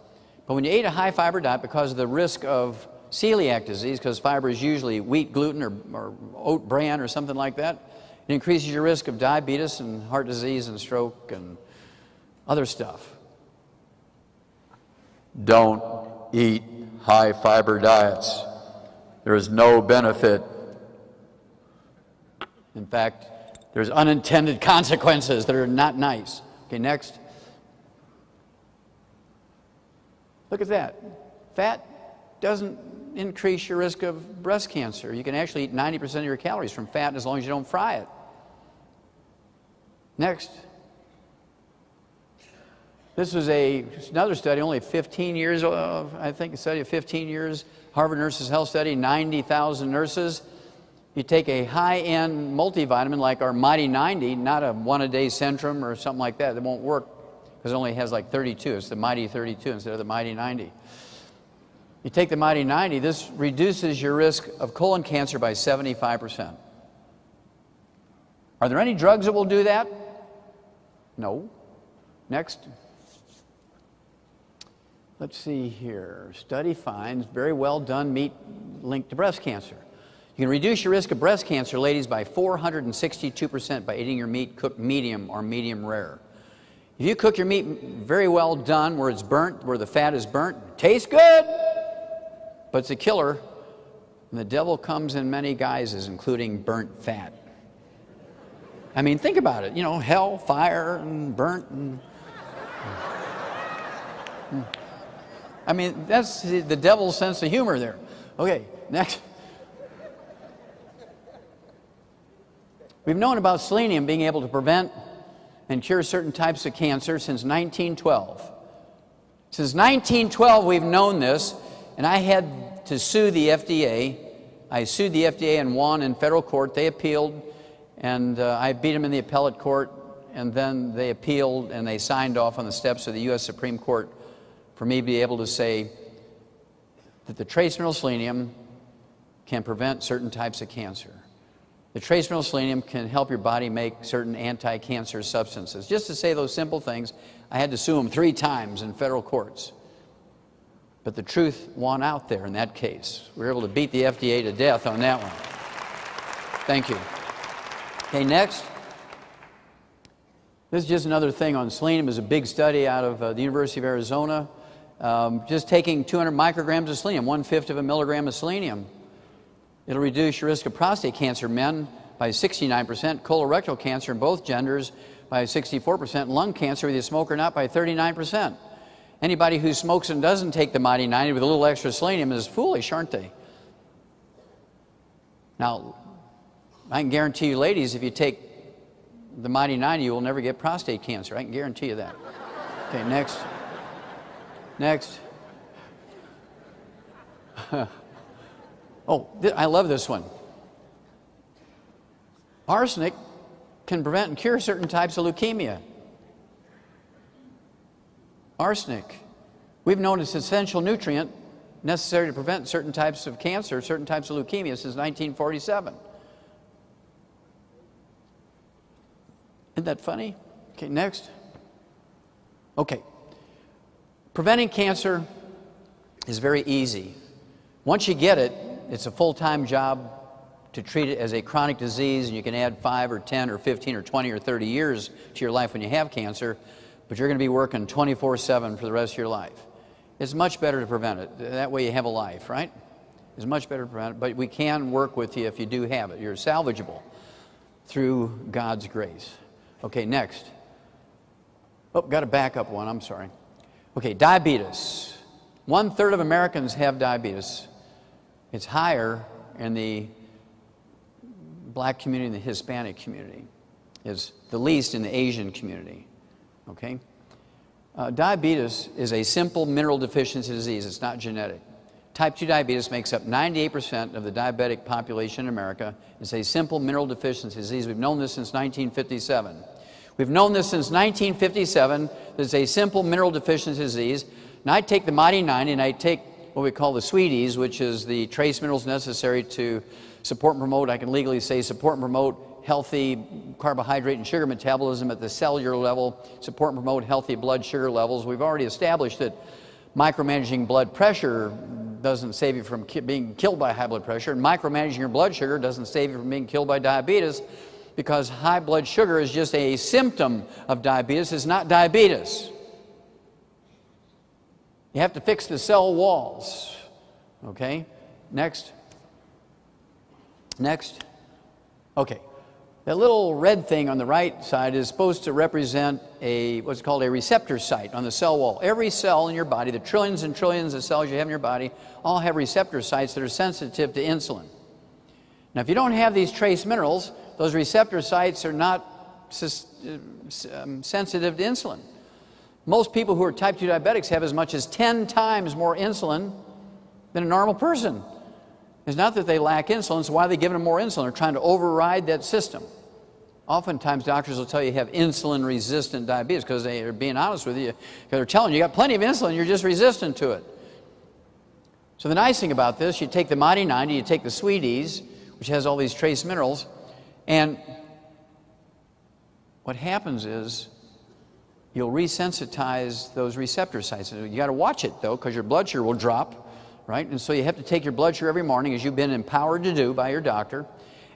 But when you ate a high fiber diet because of the risk of celiac disease, because fiber is usually wheat, gluten, or, or oat bran or something like that, it increases your risk of diabetes and heart disease and stroke and other stuff. Don't eat high fiber diets. There is no benefit. In fact, there's unintended consequences that are not nice. Okay, next. Look at that. Fat doesn't increase your risk of breast cancer. You can actually eat 90% of your calories from fat as long as you don't fry it. Next. This was a, another study, only 15 years, of, I think a study of 15 years, Harvard Nurses Health Study, 90,000 nurses. You take a high-end multivitamin like our Mighty 90, not a one-a-day Centrum or something like that. It won't work because it only has like 32. It's the Mighty 32 instead of the Mighty 90. You take the Mighty 90, this reduces your risk of colon cancer by 75%. Are there any drugs that will do that? No. Next. Let's see here. Study finds very well done meat linked to breast cancer. You can reduce your risk of breast cancer, ladies, by 462% by eating your meat cooked medium or medium rare. If you cook your meat very well done, where it's burnt, where the fat is burnt, tastes good, but it's a killer. And the devil comes in many guises, including burnt fat. I mean, think about it. You know, hell, fire, and burnt, and. Hmm. I mean, that's the devil's sense of humor there. Okay, next. We've known about selenium being able to prevent and cure certain types of cancer since 1912. Since 1912, we've known this, and I had to sue the FDA. I sued the FDA and won in federal court. They appealed, and uh, I beat them in the appellate court, and then they appealed and they signed off on the steps of the U.S. Supreme Court for me to be able to say that the trace mineral selenium can prevent certain types of cancer. The trace mineral selenium can help your body make certain anti cancer substances. Just to say those simple things, I had to sue them three times in federal courts. But the truth won out there in that case. We were able to beat the FDA to death on that one. Thank you. Okay, next. This is just another thing on selenium. is a big study out of uh, the University of Arizona. Um, just taking 200 micrograms of selenium, one fifth of a milligram of selenium, it'll reduce your risk of prostate cancer men by 69%, colorectal cancer in both genders by 64%, lung cancer, whether you smoke or not, by 39%. Anybody who smokes and doesn't take the Mighty 90 with a little extra selenium is foolish, aren't they? Now, I can guarantee you, ladies, if you take the Mighty 90, you will never get prostate cancer. I can guarantee you that. Okay, next. Next. oh, I love this one. Arsenic can prevent and cure certain types of leukemia. Arsenic. We've known it's an essential nutrient necessary to prevent certain types of cancer, certain types of leukemia since 1947. Isn't that funny? Okay, next. Okay. Preventing cancer is very easy. Once you get it, it's a full time job to treat it as a chronic disease, and you can add 5 or 10 or 15 or 20 or 30 years to your life when you have cancer, but you're going to be working 24 7 for the rest of your life. It's much better to prevent it. That way you have a life, right? It's much better to prevent it, but we can work with you if you do have it. You're salvageable through God's grace. Okay, next. Oh, got a backup one, I'm sorry. Okay, diabetes. One third of Americans have diabetes. It's higher in the black community and the Hispanic community. Is the least in the Asian community. Okay? Uh, diabetes is a simple mineral deficiency disease. It's not genetic. Type 2 diabetes makes up 98% of the diabetic population in America. It's a simple mineral deficiency disease. We've known this since 1957. We've known this since 1957. There's a simple mineral deficiency disease. Now I take the Mighty 90 and I take what we call the sweeties, which is the trace minerals necessary to support and promote, I can legally say, support and promote healthy carbohydrate and sugar metabolism at the cellular level, support and promote healthy blood sugar levels. We've already established that micromanaging blood pressure doesn't save you from ki- being killed by high blood pressure, and micromanaging your blood sugar doesn't save you from being killed by diabetes because high blood sugar is just a symptom of diabetes, it's not diabetes. You have to fix the cell walls. Okay? Next. Next. Okay. That little red thing on the right side is supposed to represent a what's called a receptor site on the cell wall. Every cell in your body, the trillions and trillions of cells you have in your body, all have receptor sites that are sensitive to insulin. Now, if you don't have these trace minerals, those receptor sites are not um, sensitive to insulin. Most people who are type 2 diabetics have as much as 10 times more insulin than a normal person. It's not that they lack insulin, so why are they giving them more insulin? They're trying to override that system. Oftentimes, doctors will tell you you have insulin resistant diabetes because they are being honest with you. Because they're telling you you got plenty of insulin, you're just resistant to it. So, the nice thing about this, you take the Mighty 90, you take the Sweeties, which has all these trace minerals, and what happens is you'll resensitize those receptor sites. You got to watch it though, because your blood sugar will drop, right? And so you have to take your blood sugar every morning, as you've been empowered to do by your doctor.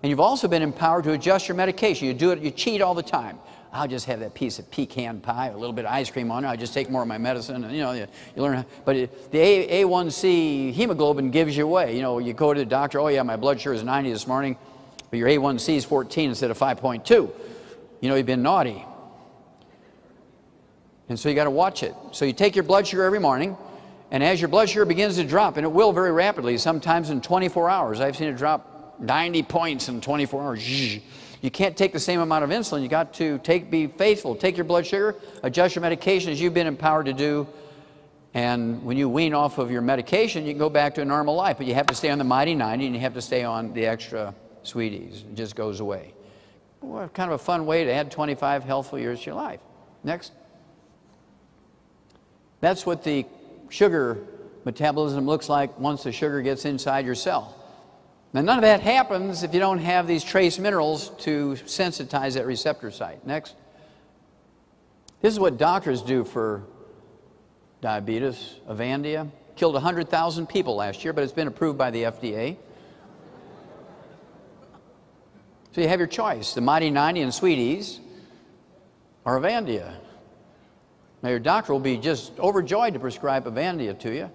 And you've also been empowered to adjust your medication. You do it, you cheat all the time. I'll just have that piece of pecan pie, a little bit of ice cream on it. I just take more of my medicine, and you know, you, you learn. How, but it, the A, A1C hemoglobin gives you away. You know, you go to the doctor. Oh yeah, my blood sugar is 90 this morning, but your A1C is 14 instead of 5.2. You know, you've been naughty. And so you got to watch it. So you take your blood sugar every morning, and as your blood sugar begins to drop, and it will very rapidly, sometimes in 24 hours, I've seen it drop 90 points in 24 hours. You can't take the same amount of insulin. You got to take, be faithful. Take your blood sugar, adjust your medication as you've been empowered to do. And when you wean off of your medication, you can go back to a normal life. But you have to stay on the Mighty 90 and you have to stay on the extra sweeties. It just goes away. Kind of a fun way to add 25 healthful years to your life. Next. That's what the sugar metabolism looks like once the sugar gets inside your cell. Now, none of that happens if you don't have these trace minerals to sensitize that receptor site. Next. This is what doctors do for diabetes. Avandia killed 100,000 people last year, but it's been approved by the FDA. So you have your choice the Mighty 90 and Sweeties or Avandia. Now, your doctor will be just overjoyed to prescribe Avandia to you,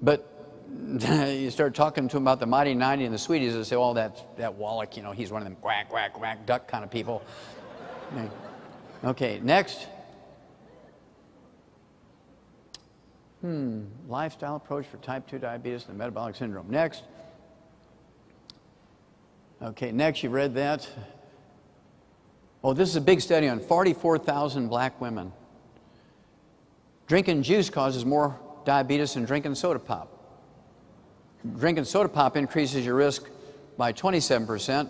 but you start talking to him about the Mighty 90 and the Sweeties, and say, oh, that, that Wallach, you know, he's one of them quack, quack, quack, duck kind of people. Okay, next. Hmm, lifestyle approach for type 2 diabetes and metabolic syndrome. Next. Okay, next, you've read that. Oh, this is a big study on 44,000 black women. Drinking juice causes more diabetes than drinking soda pop. Drinking soda pop increases your risk by 27%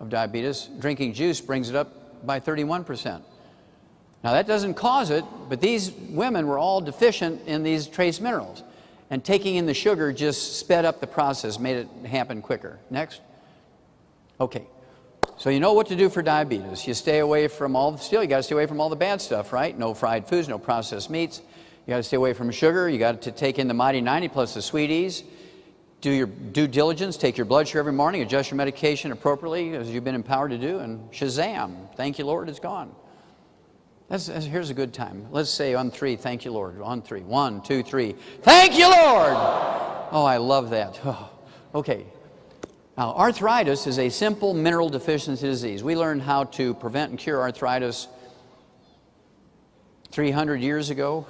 of diabetes. Drinking juice brings it up by 31%. Now, that doesn't cause it, but these women were all deficient in these trace minerals. And taking in the sugar just sped up the process, made it happen quicker. Next. Okay. So you know what to do for diabetes. You stay away from all the, still you got to stay away from all the bad stuff, right? No fried foods, no processed meats. You got to stay away from sugar. You got to take in the Mighty 90 plus the sweeties. Do your due diligence. Take your blood sugar every morning. Adjust your medication appropriately as you've been empowered to do. And shazam! Thank you, Lord. It's gone. That's, here's a good time. Let's say on three, thank you, Lord. On three. One, two, three. Thank you, Lord. Oh, I love that. Oh, okay. Now, arthritis is a simple mineral deficiency disease. We learned how to prevent and cure arthritis 300 years ago.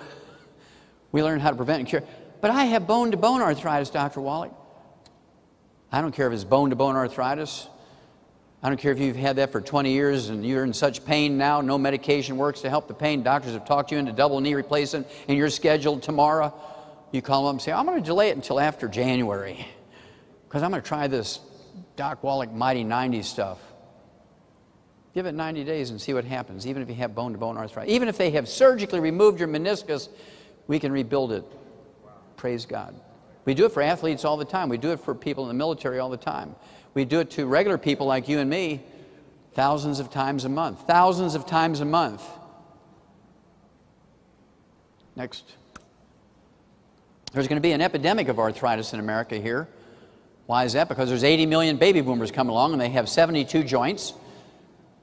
We learned how to prevent and cure. But I have bone to bone arthritis, Dr. Wallach. I don't care if it's bone to bone arthritis. I don't care if you've had that for 20 years and you're in such pain now, no medication works to help the pain. Doctors have talked you into double knee replacement and you're scheduled tomorrow. You call them up and say, I'm going to delay it until after January because I'm going to try this Doc Wallach Mighty 90 stuff. Give it 90 days and see what happens, even if you have bone to bone arthritis. Even if they have surgically removed your meniscus, we can rebuild it. Praise God. We do it for athletes all the time. We do it for people in the military all the time. We do it to regular people like you and me thousands of times a month. Thousands of times a month. Next. There's going to be an epidemic of arthritis in America here. Why is that? Because there's 80 million baby boomers coming along and they have 72 joints,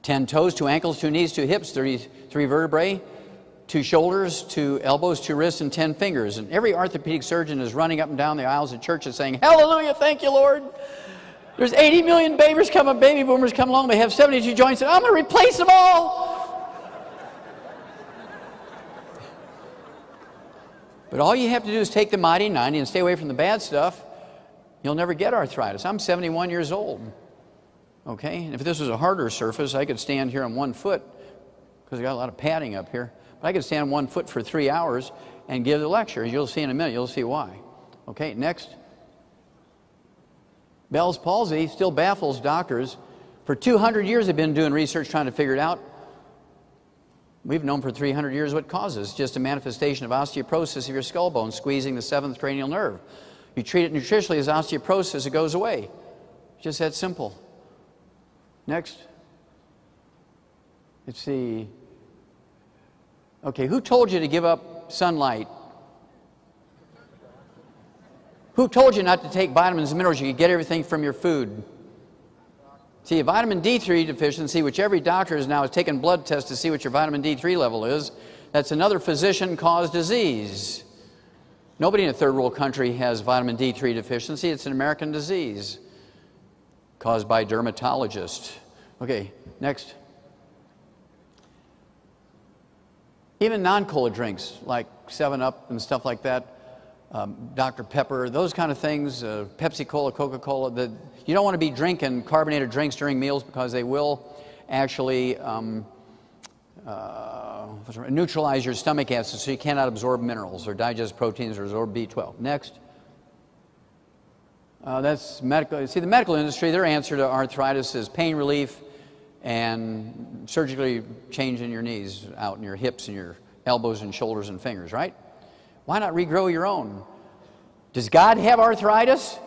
10 toes, 2 ankles, 2 knees, 2 hips, 33 vertebrae, 2 shoulders, 2 elbows, 2 wrists, and 10 fingers. And every orthopedic surgeon is running up and down the aisles of churches saying, Hallelujah, thank you, Lord. There's 80 million babies coming, baby boomers come along, they have 72 joints, and I'm going to replace them all. But all you have to do is take the mighty 90 and stay away from the bad stuff. You'll never get arthritis. I'm 71 years old. Okay? And if this was a harder surface, I could stand here on one foot because I got a lot of padding up here. But I could stand on one foot for three hours and give the lecture. You'll see in a minute. You'll see why. Okay, next. Bell's palsy still baffles doctors. For 200 years, they've been doing research trying to figure it out. We've known for 300 years what causes. It's just a manifestation of osteoporosis of your skull bone, squeezing the seventh cranial nerve. You treat it nutritionally as osteoporosis, it goes away. Just that simple. Next. Let's see. Okay, who told you to give up sunlight? Who told you not to take vitamins and minerals? You could get everything from your food. See, a vitamin D3 deficiency, which every doctor is now is taking blood tests to see what your vitamin D3 level is, that's another physician-caused disease. Nobody in a third world country has vitamin D3 deficiency. It's an American disease caused by dermatologists. Okay, next. Even non-cola drinks like 7-Up and stuff like that um, Dr. Pepper, those kind of things, uh, Pepsi Cola, Coca Cola. You don't want to be drinking carbonated drinks during meals because they will actually um, uh, neutralize your stomach acid so you cannot absorb minerals or digest proteins or absorb B12. Next. Uh, that's medical. See, the medical industry, their answer to arthritis is pain relief and surgically changing your knees out and your hips and your elbows and shoulders and fingers, right? Why not regrow your own? Does God have arthritis?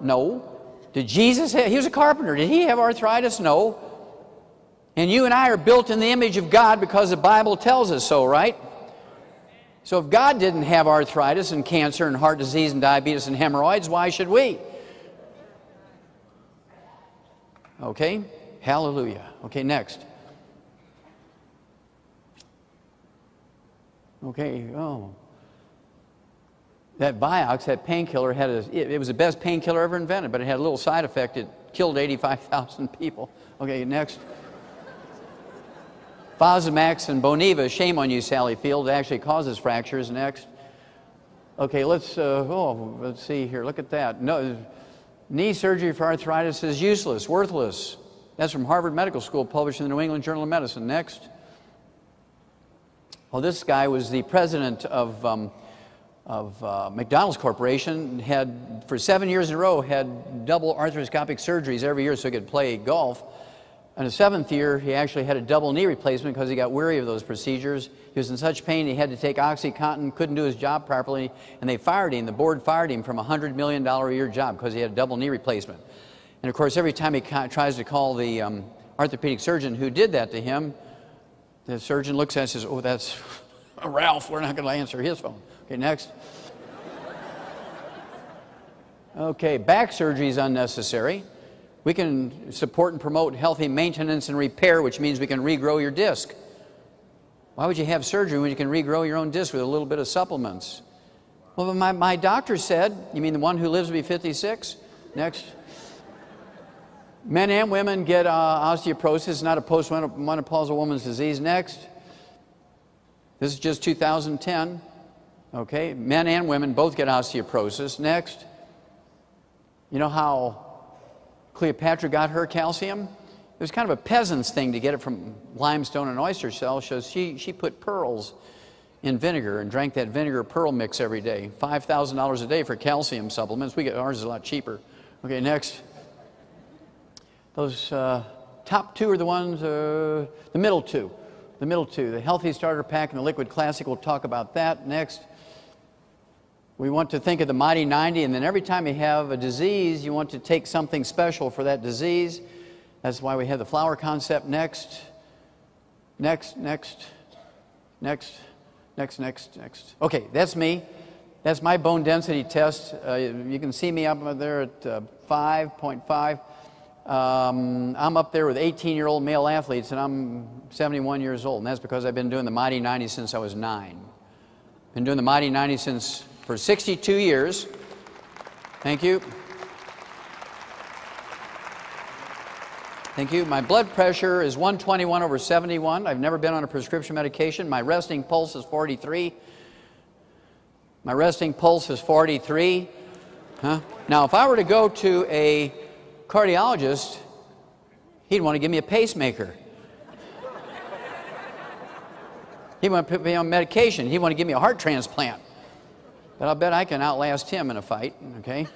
No. Did Jesus have, he was a carpenter. Did he have arthritis? No. And you and I are built in the image of God because the Bible tells us so, right? So if God didn't have arthritis and cancer and heart disease and diabetes and hemorrhoids, why should we? Okay? Hallelujah. Okay, next. Okay, oh that Vioxx, that painkiller, had a, it, it, was the best painkiller ever invented, but it had a little side effect. It killed 85,000 people. Okay, next. Fosamax and Boniva, shame on you, Sally Field, it actually causes fractures. Next. Okay, let's, uh, oh, let's see here. Look at that. No, knee surgery for arthritis is useless, worthless. That's from Harvard Medical School, published in the New England Journal of Medicine. Next. Well, this guy was the president of um, of uh, McDonald's Corporation had, for seven years in a row, had double arthroscopic surgeries every year so he could play golf. In the seventh year, he actually had a double knee replacement because he got weary of those procedures. He was in such pain he had to take OxyContin, couldn't do his job properly, and they fired him. The board fired him from a $100 million a year job because he had a double knee replacement. And of course, every time he tries to call the um, orthopedic surgeon who did that to him, the surgeon looks at him and says, Oh, that's Ralph, we're not going to answer his phone. Okay, next. Okay, back surgery is unnecessary. We can support and promote healthy maintenance and repair, which means we can regrow your disc. Why would you have surgery when you can regrow your own disc with a little bit of supplements? Well, my, my doctor said, you mean the one who lives to be 56? Next. Men and women get uh, osteoporosis, not a postmenopausal woman's disease. Next. This is just 2010. Okay, men and women both get osteoporosis. Next, you know how Cleopatra got her calcium? It was kind of a peasant's thing to get it from limestone and oyster shells. So she, she put pearls in vinegar and drank that vinegar pearl mix every day. $5,000 a day for calcium supplements. We get ours is a lot cheaper. Okay, next. Those uh, top two are the ones, uh, the middle two. The middle two, the Healthy Starter Pack and the Liquid Classic. We'll talk about that next. We want to think of the mighty 90, and then every time you have a disease, you want to take something special for that disease. That's why we have the flower concept next, next, next, next, next, next, next. Okay, that's me. That's my bone density test. Uh, you can see me up there at uh, 5.5. Um, I'm up there with 18 year old male athletes, and I'm 71 years old. And that's because I've been doing the Mighty 90 since I was nine. Been doing the Mighty 90 since for 62 years. Thank you. Thank you. My blood pressure is 121 over 71. I've never been on a prescription medication. My resting pulse is 43. My resting pulse is 43. Huh? Now, if I were to go to a cardiologist, he'd want to give me a pacemaker. He'd want to put me on medication. He'd want to give me a heart transplant. But I'll bet I can outlast him in a fight, okay?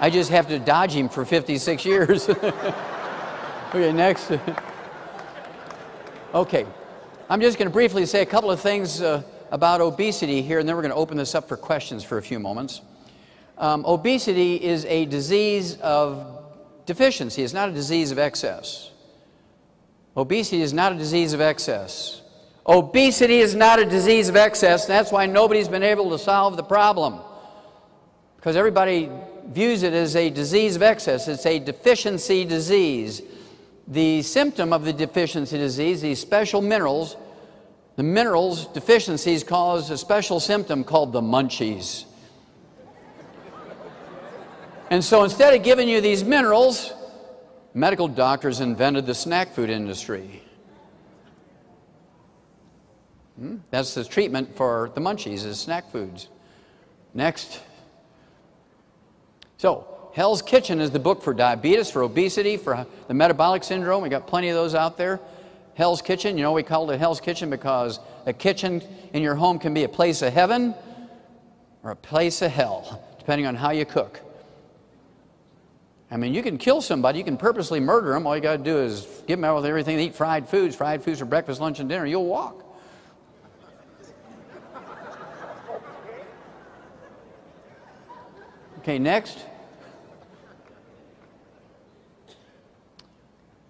I just have to dodge him for 56 years. okay, next. okay, I'm just going to briefly say a couple of things uh, about obesity here, and then we're going to open this up for questions for a few moments. Um, obesity is a disease of deficiency, it's not a disease of excess. Obesity is not a disease of excess. Obesity is not a disease of excess. That's why nobody's been able to solve the problem. Because everybody views it as a disease of excess. It's a deficiency disease. The symptom of the deficiency disease, these special minerals, the minerals deficiencies cause a special symptom called the munchies. And so instead of giving you these minerals, medical doctors invented the snack food industry. That's the treatment for the munchies is snack foods. Next. So, Hell's Kitchen is the book for diabetes, for obesity, for the metabolic syndrome. We got plenty of those out there. Hell's Kitchen, you know, we called it Hell's Kitchen because a kitchen in your home can be a place of heaven or a place of hell, depending on how you cook. I mean, you can kill somebody, you can purposely murder them. All you got to do is give them out with everything to eat fried foods, fried foods for breakfast, lunch, and dinner. You'll walk. Okay, next.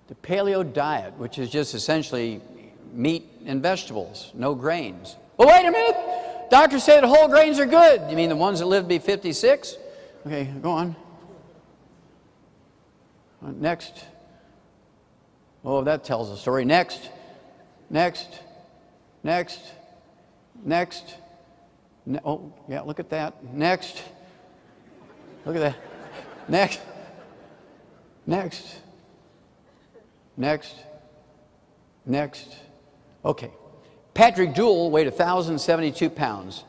The paleo diet, which is just essentially meat and vegetables, no grains. Well, wait a minute. Doctors say the whole grains are good. You mean the ones that live to be 56? Okay, go on. Uh, next. Oh, that tells a story. Next. Next. Next. Next. Ne oh, yeah, look at that. Next. Look at that. Next. Next. Next. Next. Okay. Patrick Deuel weighed 1,072 pounds.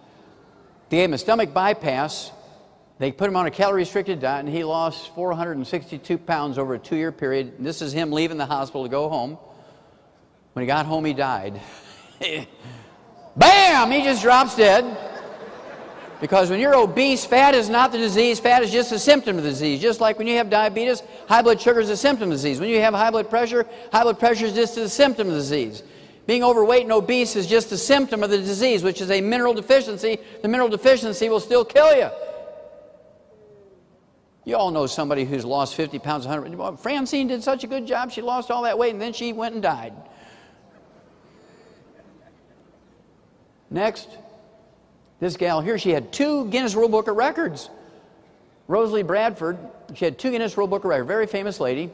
They gave him a stomach bypass. They put him on a calorie restricted diet, and he lost 462 pounds over a two year period. And this is him leaving the hospital to go home. When he got home, he died. Bam! He just drops dead. Because when you're obese, fat is not the disease, fat is just a symptom of the disease. Just like when you have diabetes, high blood sugar is a symptom of disease. When you have high blood pressure, high blood pressure is just a symptom of disease. Being overweight and obese is just a symptom of the disease, which is a mineral deficiency. The mineral deficiency will still kill you. You all know somebody who's lost 50 pounds, 100. Francine did such a good job. She lost all that weight and then she went and died. Next. This gal here, she had two Guinness World Book of Records. Rosalie Bradford, she had two Guinness World Book of Records, very famous lady.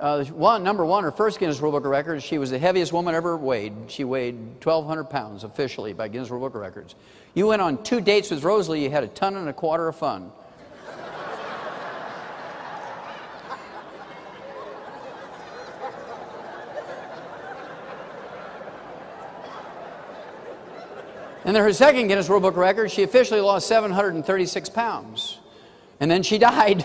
Uh, one, number one, her first Guinness World Book of Records, she was the heaviest woman ever weighed. She weighed 1,200 pounds officially by Guinness World Book of Records. You went on two dates with Rosalie, you had a ton and a quarter of fun. And then her second Guinness World Book of Records, she officially lost 736 pounds. And then she died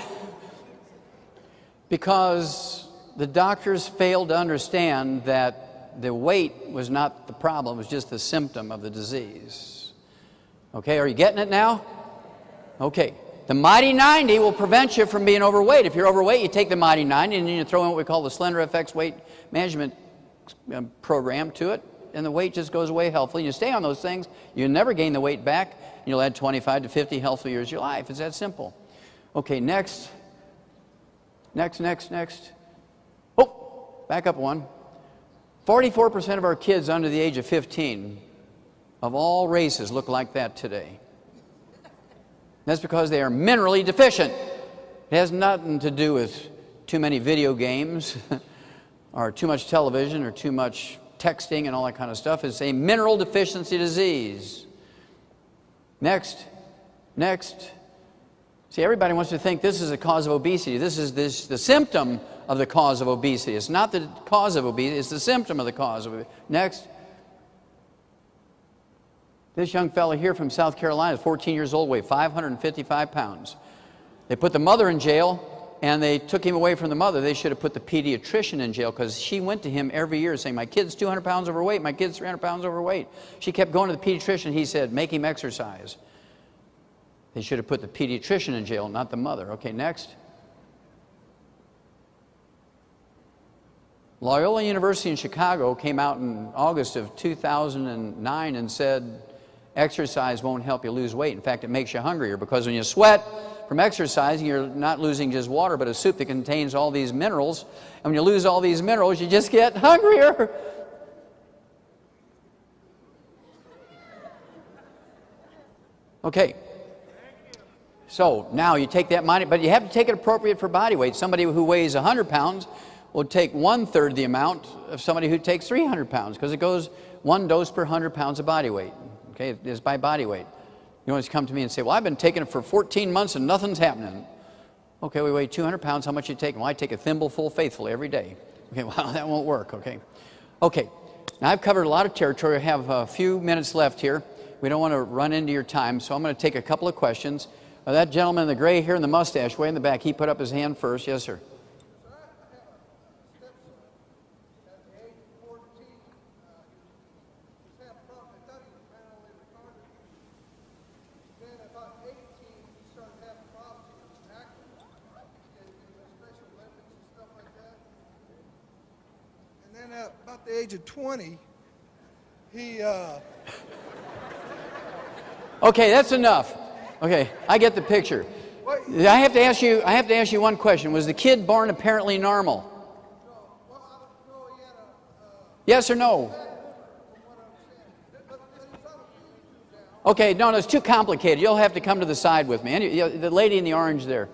because the doctors failed to understand that the weight was not the problem, it was just the symptom of the disease. Okay, are you getting it now? Okay. The Mighty 90 will prevent you from being overweight. If you're overweight, you take the Mighty 90 and then you throw in what we call the Slender FX weight management um, program to it and the weight just goes away healthily. You stay on those things, you never gain the weight back. And you'll add 25 to 50 healthy years of your life. It's that simple. Okay, next. Next, next, next. Oh, back up one. 44% of our kids under the age of 15 of all races look like that today. That's because they are minerally deficient. It has nothing to do with too many video games or too much television or too much texting and all that kind of stuff. is a mineral deficiency disease. Next, next. See, everybody wants to think this is a cause of obesity. This is this, the symptom of the cause of obesity. It's not the cause of obesity, it's the symptom of the cause of obesity. Next. This young fellow here from South Carolina is 14 years old, weighed 555 pounds. They put the mother in jail and they took him away from the mother. They should have put the pediatrician in jail because she went to him every year saying, My kid's 200 pounds overweight, my kid's 300 pounds overweight. She kept going to the pediatrician. He said, Make him exercise. They should have put the pediatrician in jail, not the mother. Okay, next. Loyola University in Chicago came out in August of 2009 and said, exercise won't help you lose weight. In fact, it makes you hungrier because when you sweat from exercising, you're not losing just water, but a soup that contains all these minerals. And when you lose all these minerals, you just get hungrier. Okay. So now you take that money, but you have to take it appropriate for body weight. Somebody who weighs 100 pounds will take one third the amount of somebody who takes 300 pounds because it goes one dose per 100 pounds of body weight. Okay, it is by body weight. You always come to me and say, Well, I've been taking it for 14 months and nothing's happening. Okay, we weigh 200 pounds. How much you take? Well, I take a thimbleful faithfully every day. Okay, well, that won't work, okay? Okay, now I've covered a lot of territory. I have a few minutes left here. We don't want to run into your time, so I'm going to take a couple of questions. Uh, that gentleman in the gray hair and the mustache, way in the back, he put up his hand first. Yes, sir. The age of 20, he. Uh... okay, that's enough. Okay, I get the picture. I have to ask you. I have to ask you one question. Was the kid born apparently normal? Yes or no? Okay, no, no, it's too complicated. You'll have to come to the side with me. The lady in the orange there.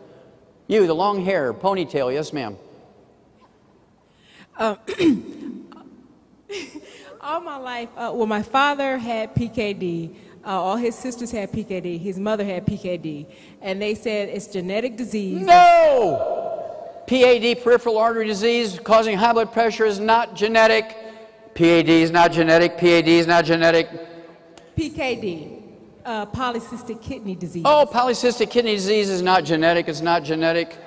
You, the long hair, ponytail. Yes, ma'am. Uh, all my life, uh, well, my father had PKD. Uh, all his sisters had PKD. His mother had PKD. And they said it's genetic disease. No! PAD, peripheral artery disease, causing high blood pressure is not genetic. PAD is not genetic. PAD is not genetic. PKD, uh, polycystic kidney disease. Oh, polycystic kidney disease is not genetic. It's not genetic.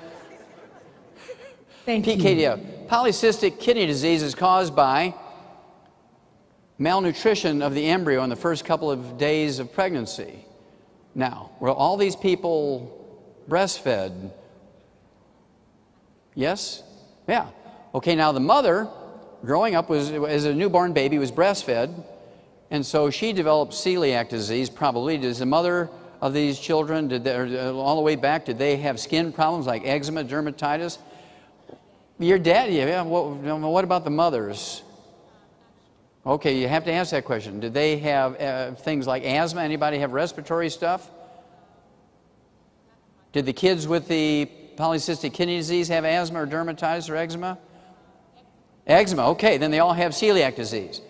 Thank you. PKD, you. Polycystic kidney disease is caused by malnutrition of the embryo in the first couple of days of pregnancy. Now, were all these people breastfed? Yes? Yeah. Okay, now the mother, growing up was, as a newborn baby, was breastfed, and so she developed celiac disease, probably. Does the mother of these children, did they, uh, all the way back, did they have skin problems like eczema, dermatitis? Your dad, yeah, what about the mothers? Okay, you have to ask that question. Did they have uh, things like asthma? Anybody have respiratory stuff? Did the kids with the polycystic kidney disease have asthma or dermatitis or eczema? Eczema, okay, then they all have celiac disease.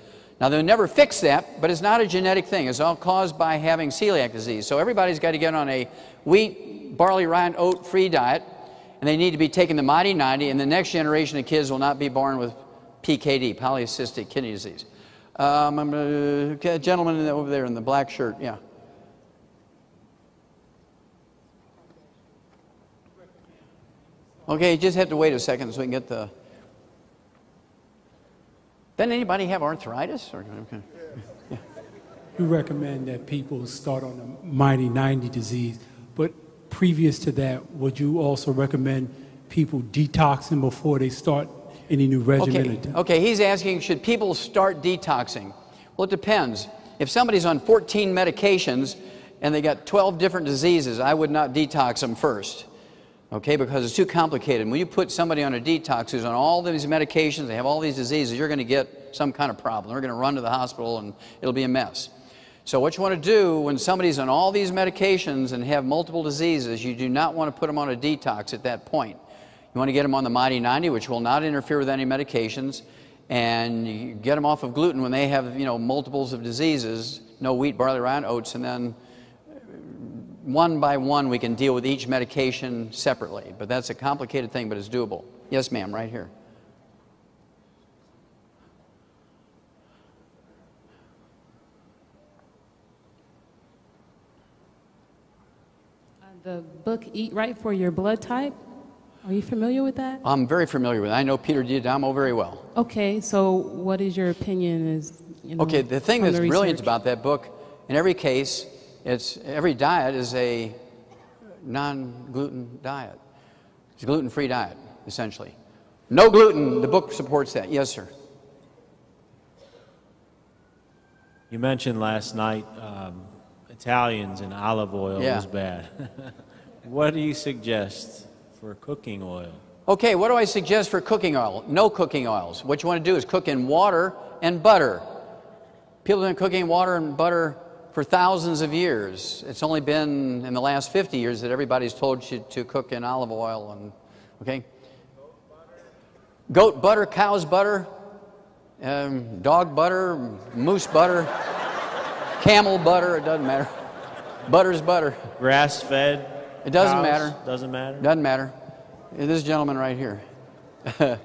Now, they'll never fix that, but it's not a genetic thing. It's all caused by having celiac disease. So everybody's got to get on a wheat, barley, rye, oat free diet, and they need to be taking the Mighty 90, and the next generation of kids will not be born with PKD, polycystic kidney disease. Um, I'm a gentleman over there in the black shirt. Yeah. Okay, you just have to wait a second so we can get the. Doesn't anybody have arthritis? Or, okay. Yeah. We recommend that people start on the Mighty 90 disease, but previous to that, would you also recommend people detoxing before they start any new regimen? Okay. okay, he's asking should people start detoxing? Well, it depends. If somebody's on 14 medications and they got 12 different diseases, I would not detox them first. Okay, because it's too complicated. When you put somebody on a detox who's on all these medications, they have all these diseases, you're going to get some kind of problem. They're going to run to the hospital and it'll be a mess. So, what you want to do when somebody's on all these medications and have multiple diseases, you do not want to put them on a detox at that point. You want to get them on the Mighty 90, which will not interfere with any medications, and you get them off of gluten when they have you know multiples of diseases, no wheat, barley, rye, oats, and then one by one we can deal with each medication separately. But that's a complicated thing, but it's doable. Yes, ma'am, right here. Uh, The book Eat Right for Your Blood Type. Are you familiar with that? I'm very familiar with it. I know Peter D'Adamo very well. Okay, so what is your opinion? Is you know, Okay, the thing that's the brilliant about that book, in every case, it's every diet is a non-gluten diet. It's a gluten-free diet, essentially. No gluten. The book supports that. Yes, sir. You mentioned last night um, Italians and olive oil Yeah. was bad. what do you suggest for cooking oil? Okay, what do I suggest for cooking oil? No cooking oils. What you want to do is cook in water and butter. People have been cooking in water and butter for thousands of years. It's only been in the last 50 years that everybody's told you to cook in olive oil and okay. Goat butter, cow's butter, um, dog butter, moose butter, camel butter, it doesn't matter. Butter's butter. Grass fed? It doesn't matter. Doesn't matter? Doesn't matter. This gentleman right here.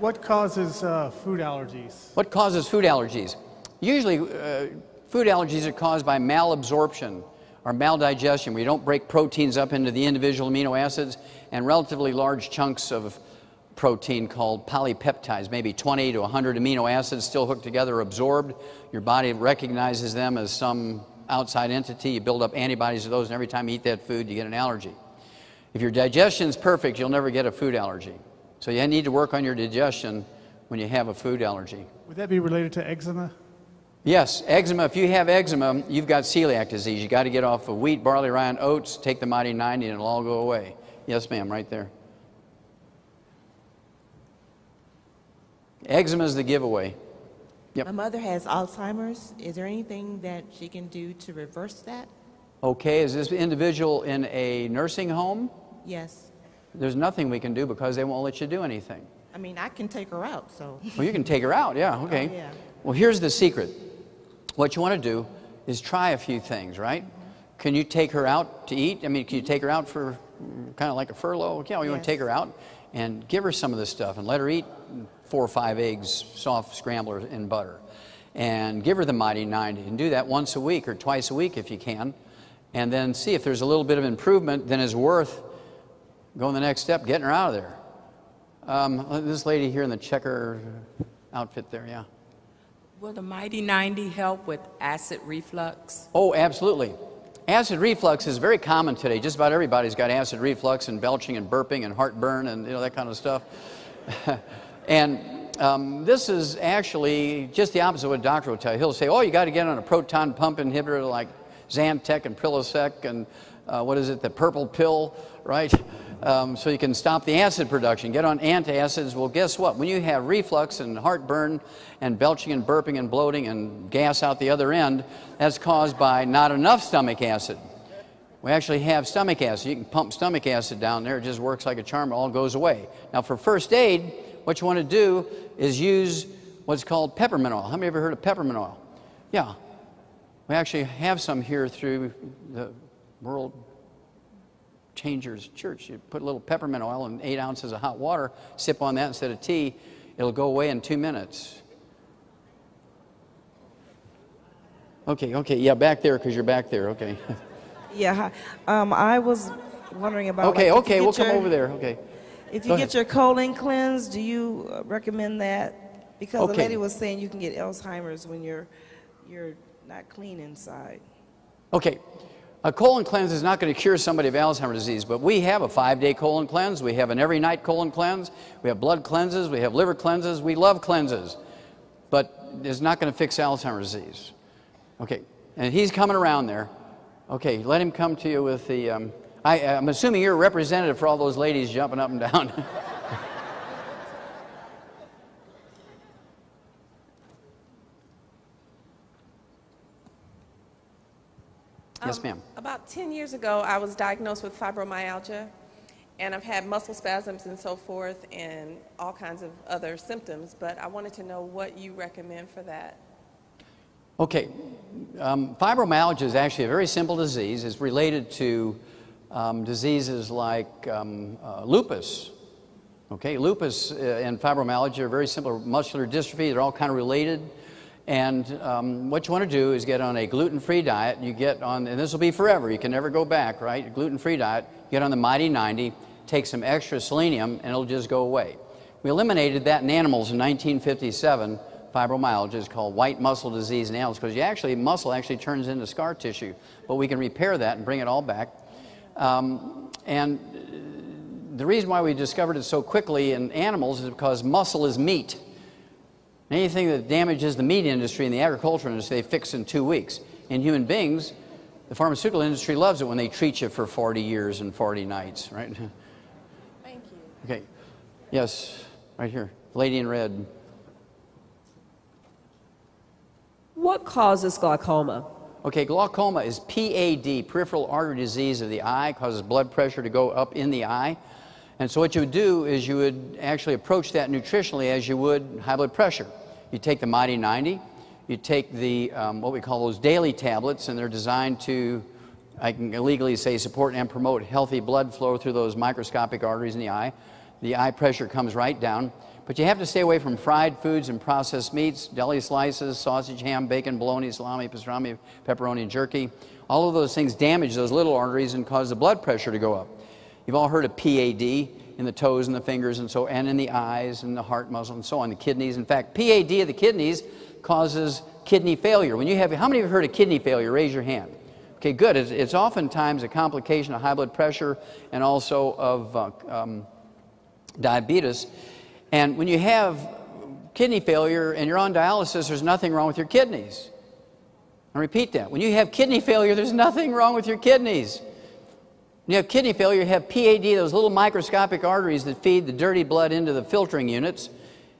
What causes uh, food allergies? What causes food allergies? Usually, uh, food allergies are caused by malabsorption or maldigestion, where you don't break proteins up into the individual amino acids and relatively large chunks of protein called polypeptides, maybe 20 to 100 amino acids still hooked together, absorbed. Your body recognizes them as some outside entity. You build up antibodies to those, and every time you eat that food, you get an allergy. If your digestion's perfect, you'll never get a food allergy. So you need to work on your digestion when you have a food allergy. Would that be related to eczema? Yes, eczema. If you have eczema, you've got celiac disease. You got to get off of wheat, barley, rye, and oats. Take the Mighty 90, and it'll all go away. Yes, ma'am, right there. Eczema is the giveaway. Yep. My mother has Alzheimer's. Is there anything that she can do to reverse that? Okay, is this individual in a nursing home? Yes. There's nothing we can do because they won't let you do anything. I mean, I can take her out, so. Well, you can take her out, yeah, okay. Oh, yeah. Well, here's the secret. What you want to do is try a few things, right? Can you take her out to eat? I mean, can you take her out for mm, kind of like a furlough? Yeah, you want to take her out and give her some of this stuff and let her eat four or five eggs, soft scrambler in butter. And give her the Mighty 90 and do that once a week or twice a week if you can. And then see if there's a little bit of improvement, then it's worth going the next step, getting her out of there. Um, this lady here in the checker outfit there, yeah. Will the Mighty 90 help with acid reflux? Oh, absolutely. Acid reflux is very common today. Just about everybody's got acid reflux and belching and burping and heartburn and you know that kind of stuff. and um, this is actually just the opposite of what a doctor will tell you. He'll say, "Oh, you got to get on a proton pump inhibitor like Zantac and Prilosec and uh, what is it, the purple pill, right? Um, so you can stop the acid production. Get on antacids. Well, guess what? When you have reflux and heartburn and belching and burping and bloating and gas out the other end, that's caused by not enough stomach acid. We actually have stomach acid. You can pump stomach acid down there. It just works like a charm. It all goes away. Now, for first aid, what you want to do is use what's called peppermint oil. How many of you ever heard of peppermint oil? Yeah. We actually have some here through the World Changers Church. You put a little peppermint oil in eight ounces of hot water, sip on that instead of tea. It'll go away in two minutes. Okay, okay, yeah, back there because you're back there. Okay. Yeah, um, I was wondering about. Okay, like, okay, we'll come over there. Okay. If Go you get ahead. your colon cleansed, do you uh, recommend that? Because the lady was saying you can get Alzheimer's when you're, you're not clean inside. Okay. A colon cleanse is not going to cure somebody of Alzheimer's disease, but we have a five day colon cleanse. We have an every night colon cleanse. We have blood cleanses. We have liver cleanses. We love cleanses. But it's not going to fix Alzheimer's disease. Okay. And he's coming around there. Okay, let him come to you with the. Um, I, I'm assuming you're a representative for all those ladies jumping up and down. yes, Um, ma'am. About 10 years ago, I was diagnosed with fibromyalgia, and I've had muscle spasms and so forth, and all kinds of other symptoms, but I wanted to know what you recommend for that. Okay, um, fibromyalgia is actually a very simple disease. It's related to um, diseases like um, uh, lupus. Okay, lupus uh, and fibromyalgia are very similar. Muscular dystrophy, they're all kind of related. And um, what you want to do is get on a gluten-free diet. You get on, and this will be forever. You can never go back, right? Gluten-free diet. Get on the Mighty 90. Take some extra selenium, and it'll just go away. We eliminated that in animals in 1957. Fibromyalgia is called white muscle disease in animals because you actually muscle actually turns into scar tissue, but we can repair that and bring it all back. Um, and the reason why we discovered it so quickly in animals is because muscle is meat. Anything that damages the meat industry and the agricultural industry, they fix in two weeks. In human beings, the pharmaceutical industry loves it when they treat you for 40 years and 40 nights, right? Thank you. Okay. Yes, right here. Lady in red. What causes glaucoma? Okay, glaucoma is PAD, peripheral artery disease of the eye, causes blood pressure to go up in the eye. And so what you would do is you would actually approach that nutritionally as you would high blood pressure. You take the Mighty 90, you take the, um, what we call those daily tablets, and they're designed to, I can legally say, support and promote healthy blood flow through those microscopic arteries in the eye. The eye pressure comes right down. But you have to stay away from fried foods and processed meats, deli slices, sausage, ham, bacon, bologna, salami, pastrami, pepperoni, and jerky. All of those things damage those little arteries and cause the blood pressure to go up. You've all heard of PAD in the toes and the fingers and so and in the eyes and the heart muscle and so on, the kidneys. In fact, PAD of the kidneys causes kidney failure. When you have, how many of you have heard of kidney failure? Raise your hand. Okay, good. It's, it's oftentimes a complication of high blood pressure and also of uh, um, diabetes. And when you have kidney failure and you're on dialysis, there's nothing wrong with your kidneys. I repeat that. When you have kidney failure, there's nothing wrong with your kidneys. When you have kidney failure, you have PAD, those little microscopic arteries that feed the dirty blood into the filtering units.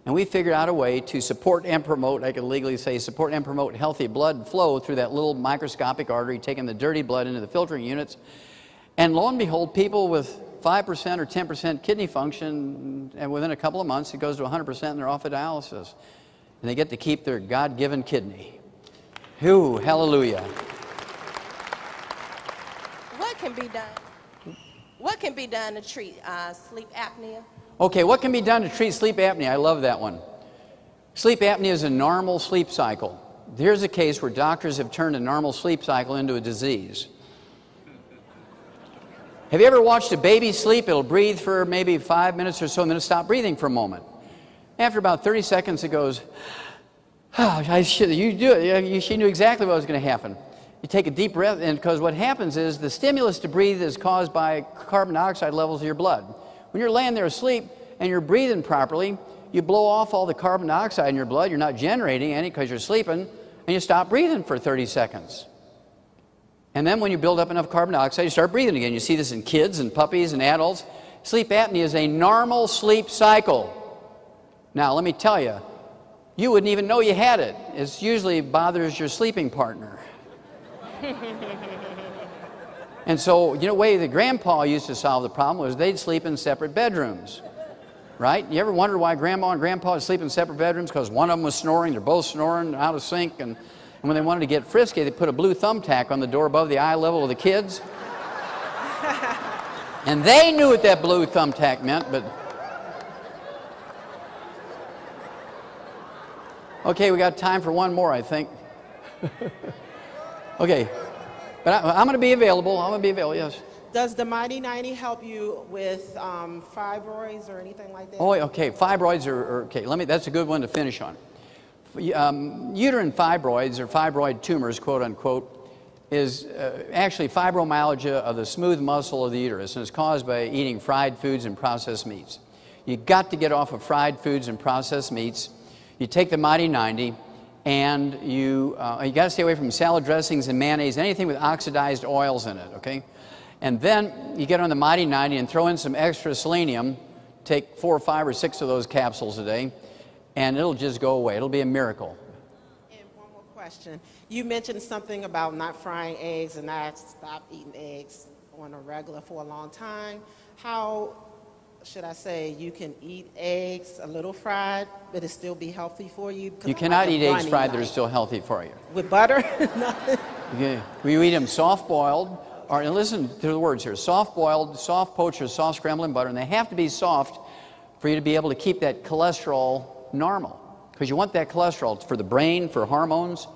And we figured out a way to support and promote, I can legally say, support and promote healthy blood flow through that little microscopic artery, taking the dirty blood into the filtering units. And lo and behold, people with 5% or 10% kidney function, and within a couple of months, it goes to 100% and they're off of dialysis. And they get to keep their God given kidney. Whew, hallelujah. What can be done? What can be done to treat uh, sleep apnea? Okay, what can be done to treat sleep apnea? I love that one. Sleep apnea is a normal sleep cycle. Here's a case where doctors have turned a normal sleep cycle into a disease. Have you ever watched a baby sleep? It'll breathe for maybe five minutes or so and then it'll stop breathing for a moment. After about 30 seconds, it goes, oh, I should, you do it. She knew exactly what was going to happen. You take a deep breath, and because what happens is the stimulus to breathe is caused by carbon dioxide levels of your blood. When you're laying there asleep and you're breathing properly, you blow off all the carbon dioxide in your blood. You're not generating any because you're sleeping, and you stop breathing for 30 seconds. And then when you build up enough carbon dioxide, you start breathing again. You see this in kids and puppies and adults. Sleep apnea is a normal sleep cycle. Now, let me tell you, you wouldn't even know you had it. It usually bothers your sleeping partner. and so, you know, the way the grandpa used to solve the problem was they'd sleep in separate bedrooms. Right? You ever wonder why grandma and grandpa would sleep in separate bedrooms? Because one of them was snoring, they're both snoring, out of sync, and, and when they wanted to get frisky, they put a blue thumbtack on the door above the eye level of the kids. and they knew what that blue thumbtack meant, but. Okay, we got time for one more, I think. okay, but I, am going to be available. I'm going to be available, yes. Does the Mighty 90 help you with um, fibroids or anything like that? Oh, okay. Fibroids are, are, okay. Let me. That's a good one to finish on. Um, uterine fibroids or fibroid tumors, quote unquote, is uh, actually fibromyalgia of the smooth muscle of the uterus, and it's caused by eating fried foods and processed meats. You got to get off of fried foods and processed meats. You take the Mighty 90, and you, uh, you got to stay away from salad dressings and mayonnaise, anything with oxidized oils in it, okay? And then you get on the Mighty 90 and throw in some extra selenium. Take four or five or six of those capsules a day, and it'll just go away. It'll be a miracle. And one more question. You mentioned something about not frying eggs and I stopped eating eggs on a regular for a long time. How should I say you can eat eggs a little fried, but it still be healthy for you? You cannot eat eggs fried that are still healthy for you. with butter. Nothing. Yeah. We eat them soft boiled, or and listen to the words here soft boiled, soft poached, or soft scrambled in butter, and they have to be soft for you to be able to keep that cholesterol normal. Because you want that cholesterol for the brain, for hormones.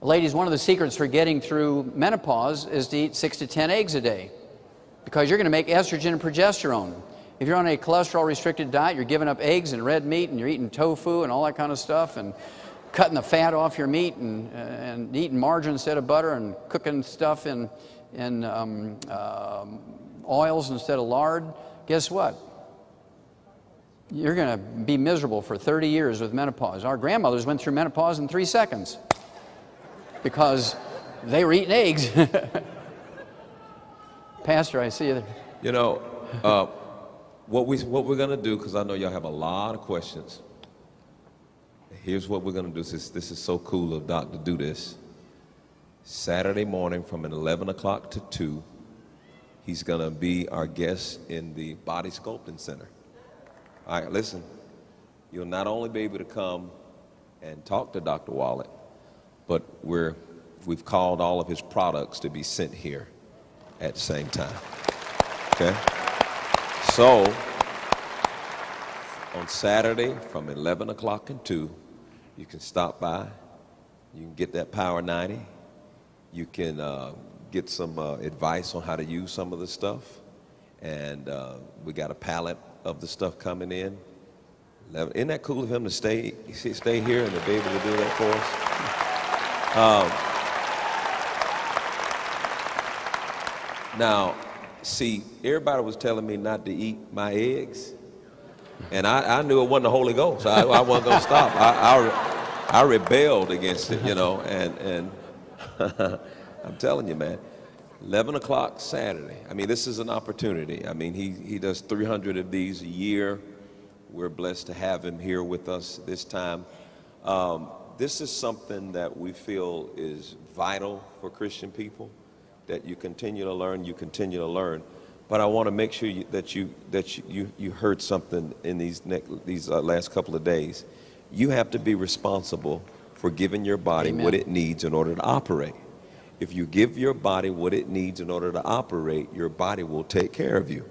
Ladies, one of the secrets for getting through menopause is to eat six to 10 eggs a day because you're going to make estrogen and progesterone. If you're on a cholesterol restricted diet, you're giving up eggs and red meat and you're eating tofu and all that kind of stuff and cutting the fat off your meat and, and eating margarine instead of butter and cooking stuff in, in um, um, oils instead of lard. Guess what? You're going to be miserable for 30 years with menopause. Our grandmothers went through menopause in three seconds because they were eating eggs. Pastor, I see you there. You know, uh, what, we, what we're going to do, because I know y'all have a lot of questions. Here's what we're going to do. This, this is so cool of Doc to do this. Saturday morning from 11 o'clock to 2, he's going to be our guest in the Body Sculpting Center. All right, listen. You'll not only be able to come and talk to Dr. Wallach, but we're, we've called all of his products to be sent here at the same time. Okay? So, on Saturday from 11 o'clock and 2, you can stop by. You can get that Power 90. You can uh, get some uh, advice on how to use some of the stuff. And uh, we got a pallet of the stuff coming in. Isn't that cool of him to stay, stay here and to be able to do that for us? Um, now, see, everybody was telling me not to eat my eggs. And I, I knew it wasn't the Holy Ghost. I, I wasn't going to stop. I, I, I rebelled against it, you know, and, and I'm telling you, man. 11 o'clock Saturday. I mean, this is an opportunity. I mean, he, he does 300 of these a year. We're blessed to have him here with us this time. Um, this is something that we feel is vital for Christian people, that you continue to learn, you continue to learn. But I want to make sure you, that you that you, you, heard something in these next, these uh, last couple of days. You have to be responsible for giving your body Amen. what it needs in order to operate. If you give your body what it needs in order to operate, your body will take care of you.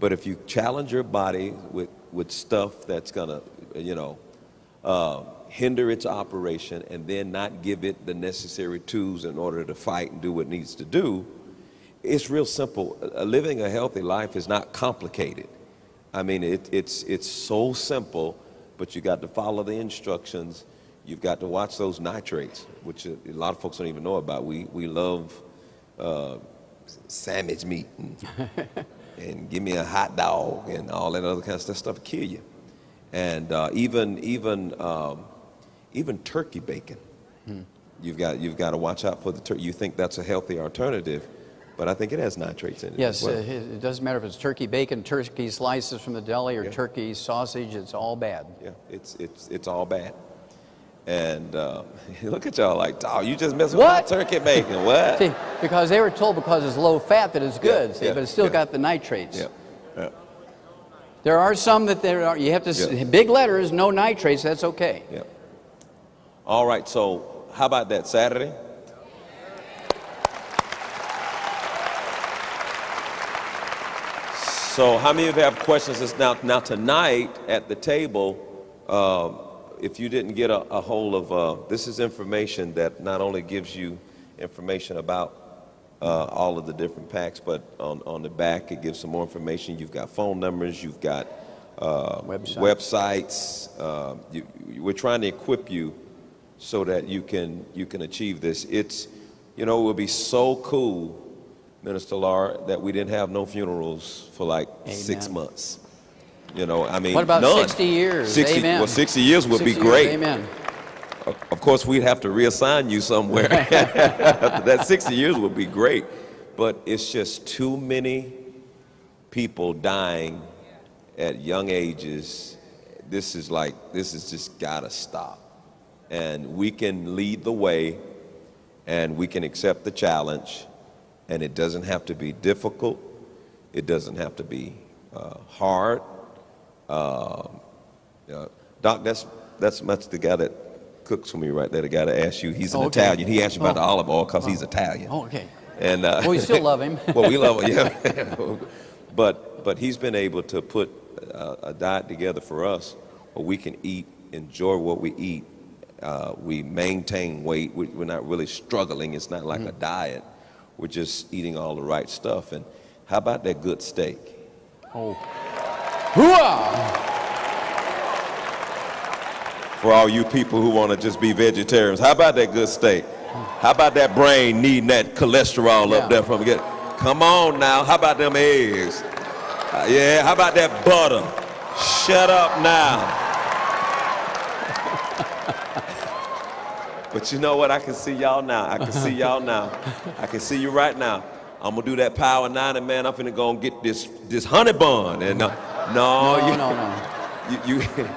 But if you challenge your body with, with stuff that's going to, you know, uh, hinder its operation and then not give it the necessary tools in order to fight and do what it needs to do, it's real simple. Uh, living a healthy life is not complicated. I mean, it, it's, it's so simple, but you got to follow the instructions. You've got to watch those nitrates, which a lot of folks don't even know about. We, we love uh, sandwich meat and, and give me a hot dog and all that other kind of stuff. Stuff kill you. And uh, even, even, um, even turkey bacon. You've got, you've got to watch out for the turkey. You think that's a healthy alternative, but I think it has nitrates in it. Yes, as well. uh, it it doesn't matter if it's turkey bacon, turkey slices from the deli, or turkey sausage, it's all bad. Yeah, it's, it's, it's all bad. And uh, look at y'all like, oh, you just messing What? with my turkey bacon. What? See, because they were told because it's low fat that it's good, see, yeah, but it's still yeah. got the nitrates. Yeah, yeah. There are some that there are, you have to, Yeah. big letters, no nitrates, that's okay. Yeah. All right, so how about that Saturday? So, how many of you have questions? Now, now tonight at the table, um, if you didn't get a, a hold of uh, this, is information that not only gives you information about uh, all of the different packs, but on, on the back it gives some more information. You've got phone numbers, you've got uh, Websites. websites. Uh, you, you- we're trying to equip you so that you can you can achieve this. It's you know it would be so cool, Minister Laura, that we didn't have no funerals for like six Amen. months. You know, I mean, What about none. 60 years? 60, Amen. Well, 60 years would 60 be years, great. amen. of of course, we'd have to reassign you somewhere. that 60 years would be great. But it's just too many people dying at young ages. This is like, this has just got to stop. And we can lead the way and we can accept the challenge. And it doesn't have to be difficult, it doesn't have to be uh, hard. Uh, uh, Doc, that's, that's much the guy that cooks for me right there, the guy that asked you. He's an Oh, okay. Italian. He asked you about Oh. the olive oil because he's Oh. Italian. Oh, okay. And uh, Well, we still love him. well, we love him, yeah. but but he's been able to put a, a diet together for us where we can eat, enjoy what we eat. Uh, we maintain weight. We, we're not really struggling. It's not like a diet. We're just eating all the right stuff. And how about that good steak? Oh. Hooah! For all you people who want to just be vegetarians, how about that good steak? How about that brain needing that cholesterol Yeah. up there from get? Come on now. How about them eggs? Uh, yeah. How about that butter? Shut up now. But you know what? I can see y'all now. I can see y'all now. I can see you right now. I'm gonna do that power nine, and man, I'm finna go and get this this honey bun. And uh, no, No, you, no, no. you, you,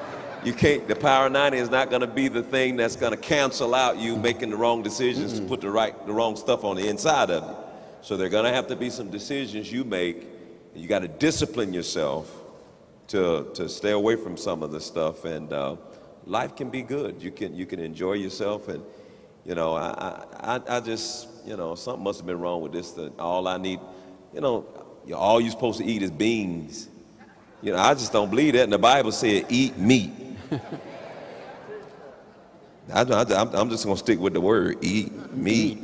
you can't. The power nine is not gonna be the thing that's gonna cancel out you making the wrong decisions to put the right, the wrong stuff on the inside of you. So there are gonna have to be some decisions you make. And you got to discipline yourself to to stay away from some of the stuff. And uh, life can be good. You can you can enjoy yourself. And you know, I, I- I just you know something must have been wrong with this. That all I need, you know, all you're supposed to eat is beans. You know, I just don't believe that. And the Bible said, eat meat. I, am just going to stick with the word, eat meat.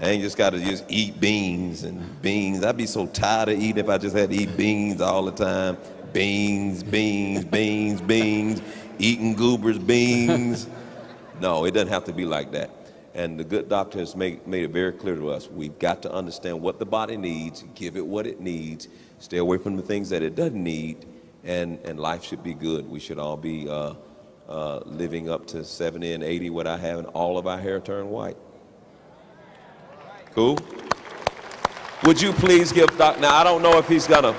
I ain't just got to just eat beans and beans. I'd be so tired of eating if I just had to eat beans all the time. Beans, beans, beans, beans, eating goobers, beans. No, it doesn't have to be like that. And the good doctor has made, made it very clear to us. We've got to understand what the body needs, give it what it needs, stay away from the things that it doesn't need, and, and life should be good. We should all be uh, uh, living up to 70 and 80 without having all of our hair turn white. Cool? Would you please give Doc, now I don't know if he's gonna,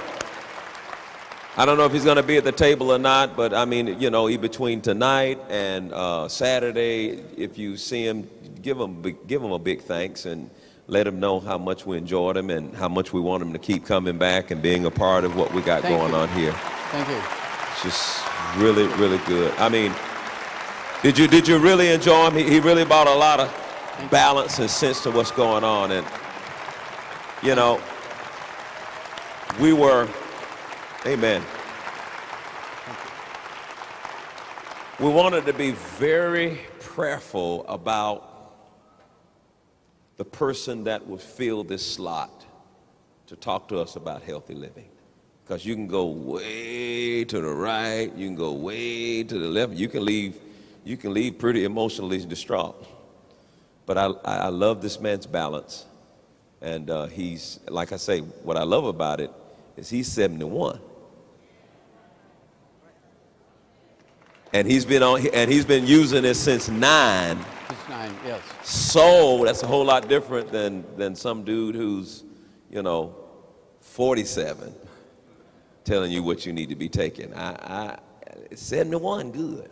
I don't know if he's gonna be at the table or not, but I mean, you know, between tonight and uh, Saturday, if you see him, give him, big- give him a big thanks and let him know how much we enjoyed him and how much we want him to keep coming back and being a part of what we got Thank going you. on here. Thank you. It's just really, really good. I mean, did you did you really enjoy him? He, he really brought a lot of balance and sense to what's going on. And you know, we were, Amen. We wanted to be very prayerful about the person that would fill this slot to talk to us about healthy living. Because you can go way to the right, you can go way to the left, you can leave, you can leave pretty emotionally distraught. But I, I love this man's balance. And uh, he's, like I say, what I love about it is he's 71. And he's been on, and he's been using it since nine. It's nine, yes. So that's a whole lot different than, than some dude who's, you know, 47 telling you what you need to be taking. I, I 71 good.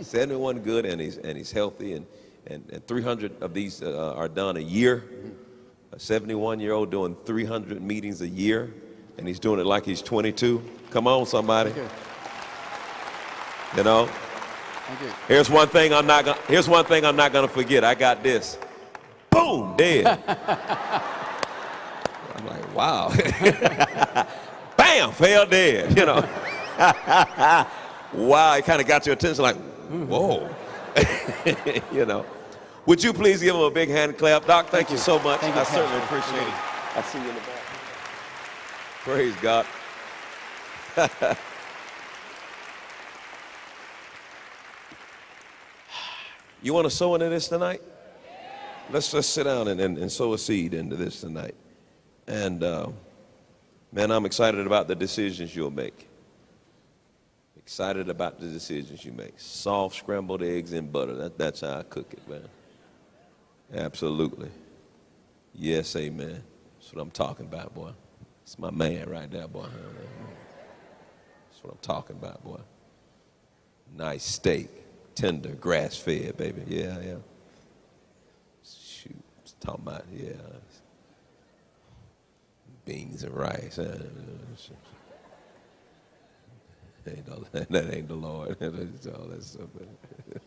71 good and he's, and he's healthy and, and, and 300 of these uh, are done a year. A 71 year old doing 300 meetings a year and he's doing it like he's 22. Come on, somebody. You know? Thank you. Here's one thing I'm not gonna, here's one thing I'm not gonna forget. I got this. Boom, dead. I'm like, wow. Bam, fell dead, you know. wow, it kind of got your attention like, mm, whoa. you know. Would you please give him a big hand clap? Doc, thank, you. so much. Thank you, I certainly Pastor. appreciate it. I see you in the back. Praise God. You want to sow into this tonight? Let's just sit down and, and, and sow a seed into this tonight. And uh, man, I'm excited about the decisions you'll make. Excited about the decisions you make. Soft scrambled eggs and butter. That, that's how I cook it, man. Absolutely. Yes, amen. That's what I'm talking about, boy. It's my man right there, boy. That's what I'm talking about, boy. Nice steak, tender, grass fed, baby. Yeah, yeah. Shoot, talking about, yeah. Beans and rice. Uh, ain't no, that ain't the Lord. All that stuff. The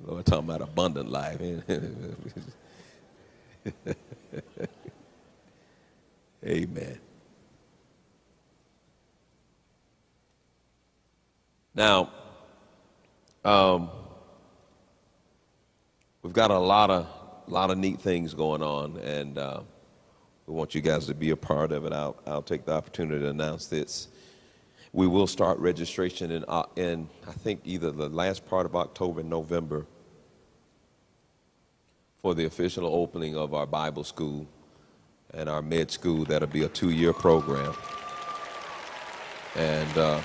Lord talking about abundant life. Amen. Now, um, we've got a lot of lot of neat things going on, and uh, we want you guys to be a part of it. I'll, I'll take the opportunity to announce this. We will start registration in, uh, in I think either the last part of October, November, for the official opening of our Bible school and our med school. That'll be a two-year program, and. Uh,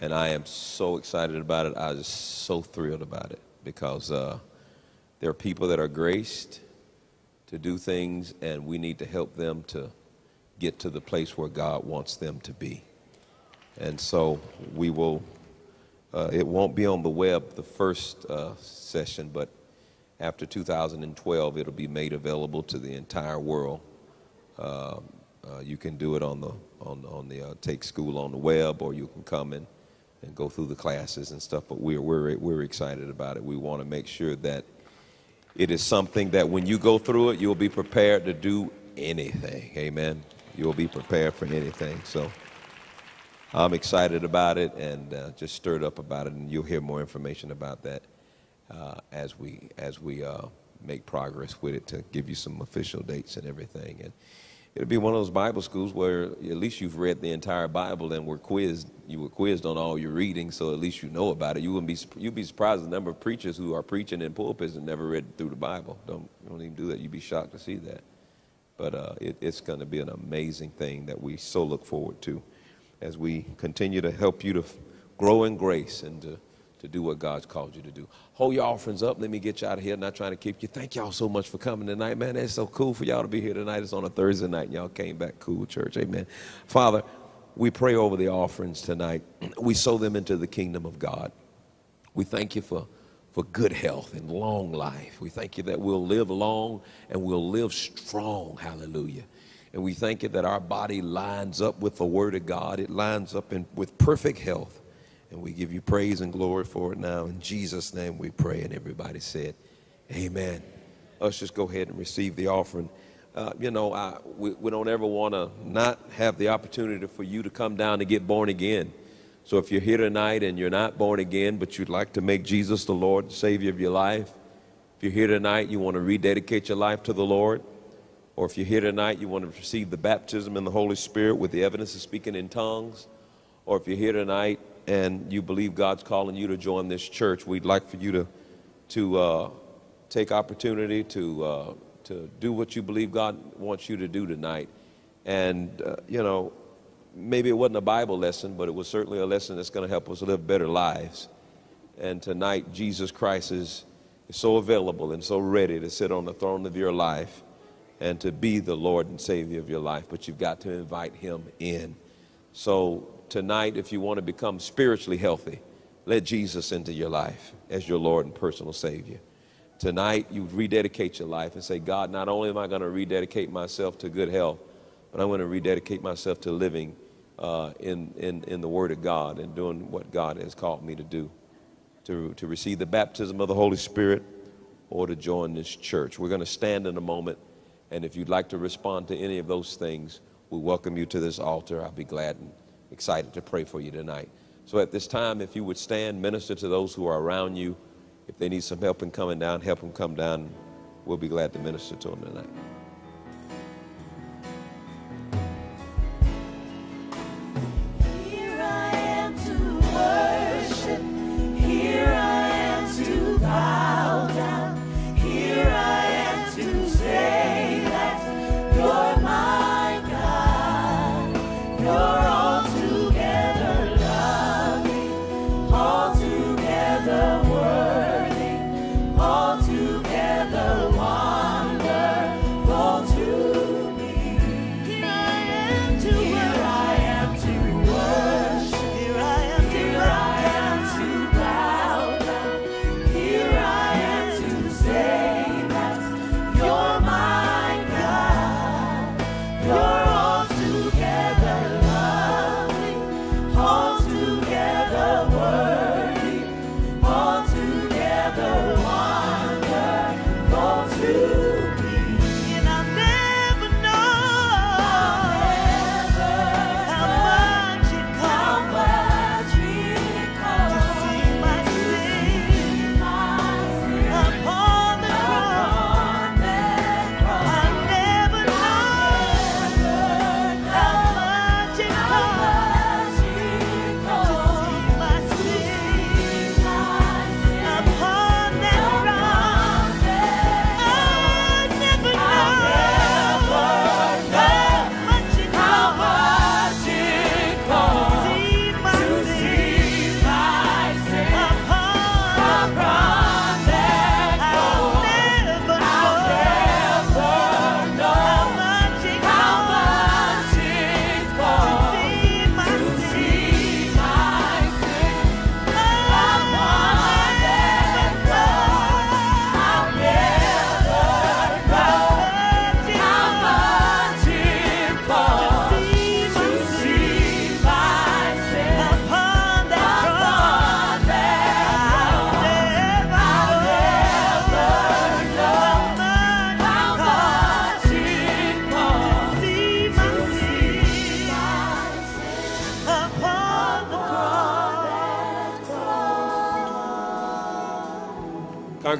and I am so excited about it. I was so thrilled about it because uh, there are people that are graced to do things, and we need to help them to get to the place where God wants them to be. And so we will, uh, it won't be on the web the first uh, session, but after 2012, it'll be made available to the entire world. Um, uh, you can do it on the on on the uh, Take School on the web, or you can come and and go through the classes and stuff. But we're we're we're excited about it. We want to make sure that it is something that when you go through it, you'll be prepared to do anything. Amen. You'll be prepared for anything. So I'm excited about it and uh, just stirred up about it. And you'll hear more information about that uh, as we as we uh, make progress with it to give you some official dates and everything. And it'll be one of those Bible schools where at least you've read the entire Bible and were quizzed. You were quizzed on all your reading, so at least you know about it. You wouldn't be you'd be surprised the number of preachers who are preaching in pulpits and never read through the Bible. Don't don't even do that. You'd be shocked to see that. But uh, it, it's going to be an amazing thing that we so look forward to as we continue to help you to grow in grace and to to do what God's called you to do. Hold your offerings up. Let me get you out of here. Not trying to keep you. Thank y'all so much for coming tonight, man. It's so cool for y'all to be here tonight. It's on a Thursday night. Y'all came back cool, church. Amen. Father, we pray over the offerings tonight. We sow them into the kingdom of God. We thank you for, for good health and long life. We thank you that we'll live long and we'll live strong. Hallelujah. And we thank you that our body lines up with the Word of God. It lines up in, with perfect health. And we give you praise and glory for it now. In Jesus' name we pray. And everybody said, Amen. Let's just go ahead and receive the offering. Uh, you know, I, we, we don't ever want to not have the opportunity for you to come down and get born again. So if you're here tonight and you're not born again, but you'd like to make Jesus the Lord, Savior of your life, if you're here tonight, you want to rededicate your life to the Lord, or if you're here tonight, you want to receive the baptism in the Holy Spirit with the evidence of speaking in tongues, or if you're here tonight and you believe God's calling you to join this church, we'd like for you to, to uh, take opportunity to, uh, to do what you believe God wants you to do tonight. And, uh, you know, maybe it wasn't a Bible lesson, but it was certainly a lesson that's going to help us live better lives. And tonight, Jesus Christ is, is so available and so ready to sit on the throne of your life and to be the Lord and Savior of your life, but you've got to invite Him in. So tonight, if you want to become spiritually healthy, let Jesus into your life as your Lord and personal Savior. Tonight, you rededicate your life and say, God, not only am I going to rededicate myself to good health, but I'm going to rededicate myself to living uh, in, in, in the Word of God and doing what God has called me to do, to, to receive the baptism of the Holy Spirit or to join this church. We're going to stand in a moment, and if you'd like to respond to any of those things, we welcome you to this altar. I'll be glad and excited to pray for you tonight. So at this time, if you would stand, minister to those who are around you. If they need some help in coming down, help them come down. We'll be glad to minister to them tonight.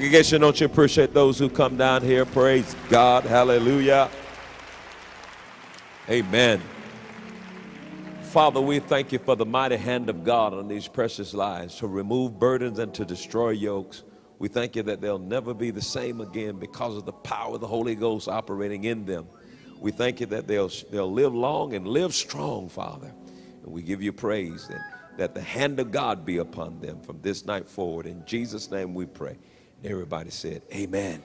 Congregation, don't you appreciate those who come down here? Praise God. Hallelujah. Amen. Father, we thank you for the mighty hand of God on these precious lives to remove burdens and to destroy yokes. We thank you that they'll never be the same again because of the power of the Holy Ghost operating in them. We thank you that they'll, they'll live long and live strong, Father. And we give you praise that the hand of God be upon them from this night forward. In Jesus' name we pray. Everybody said, Amen.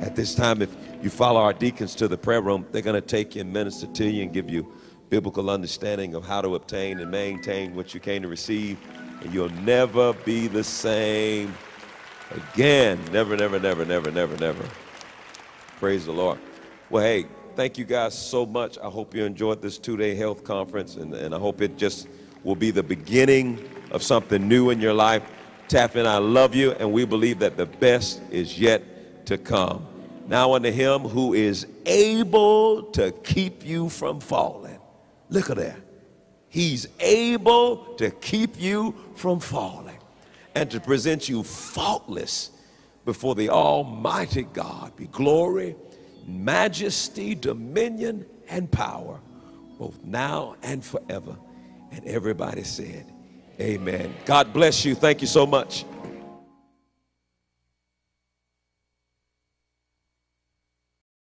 At this time, if you follow our deacons to the prayer room, they're going to take you and minister to you and give you biblical understanding of how to obtain and maintain what you came to receive. And you'll never be the same again. Never, never, never, never, never, never. Praise the Lord. Well, hey, thank you guys so much. I hope you enjoyed this two day health conference, and, and I hope it just will be the beginning of something new in your life. Taffi and I love you, and we believe that the best is yet to come. Now unto him who is able to keep you from falling. Look at that. He's able to keep you from falling and to present you faultless before the Almighty God. Be glory, majesty, dominion, and power, both now and forever. And everybody said, Amen. God bless you. Thank you so much.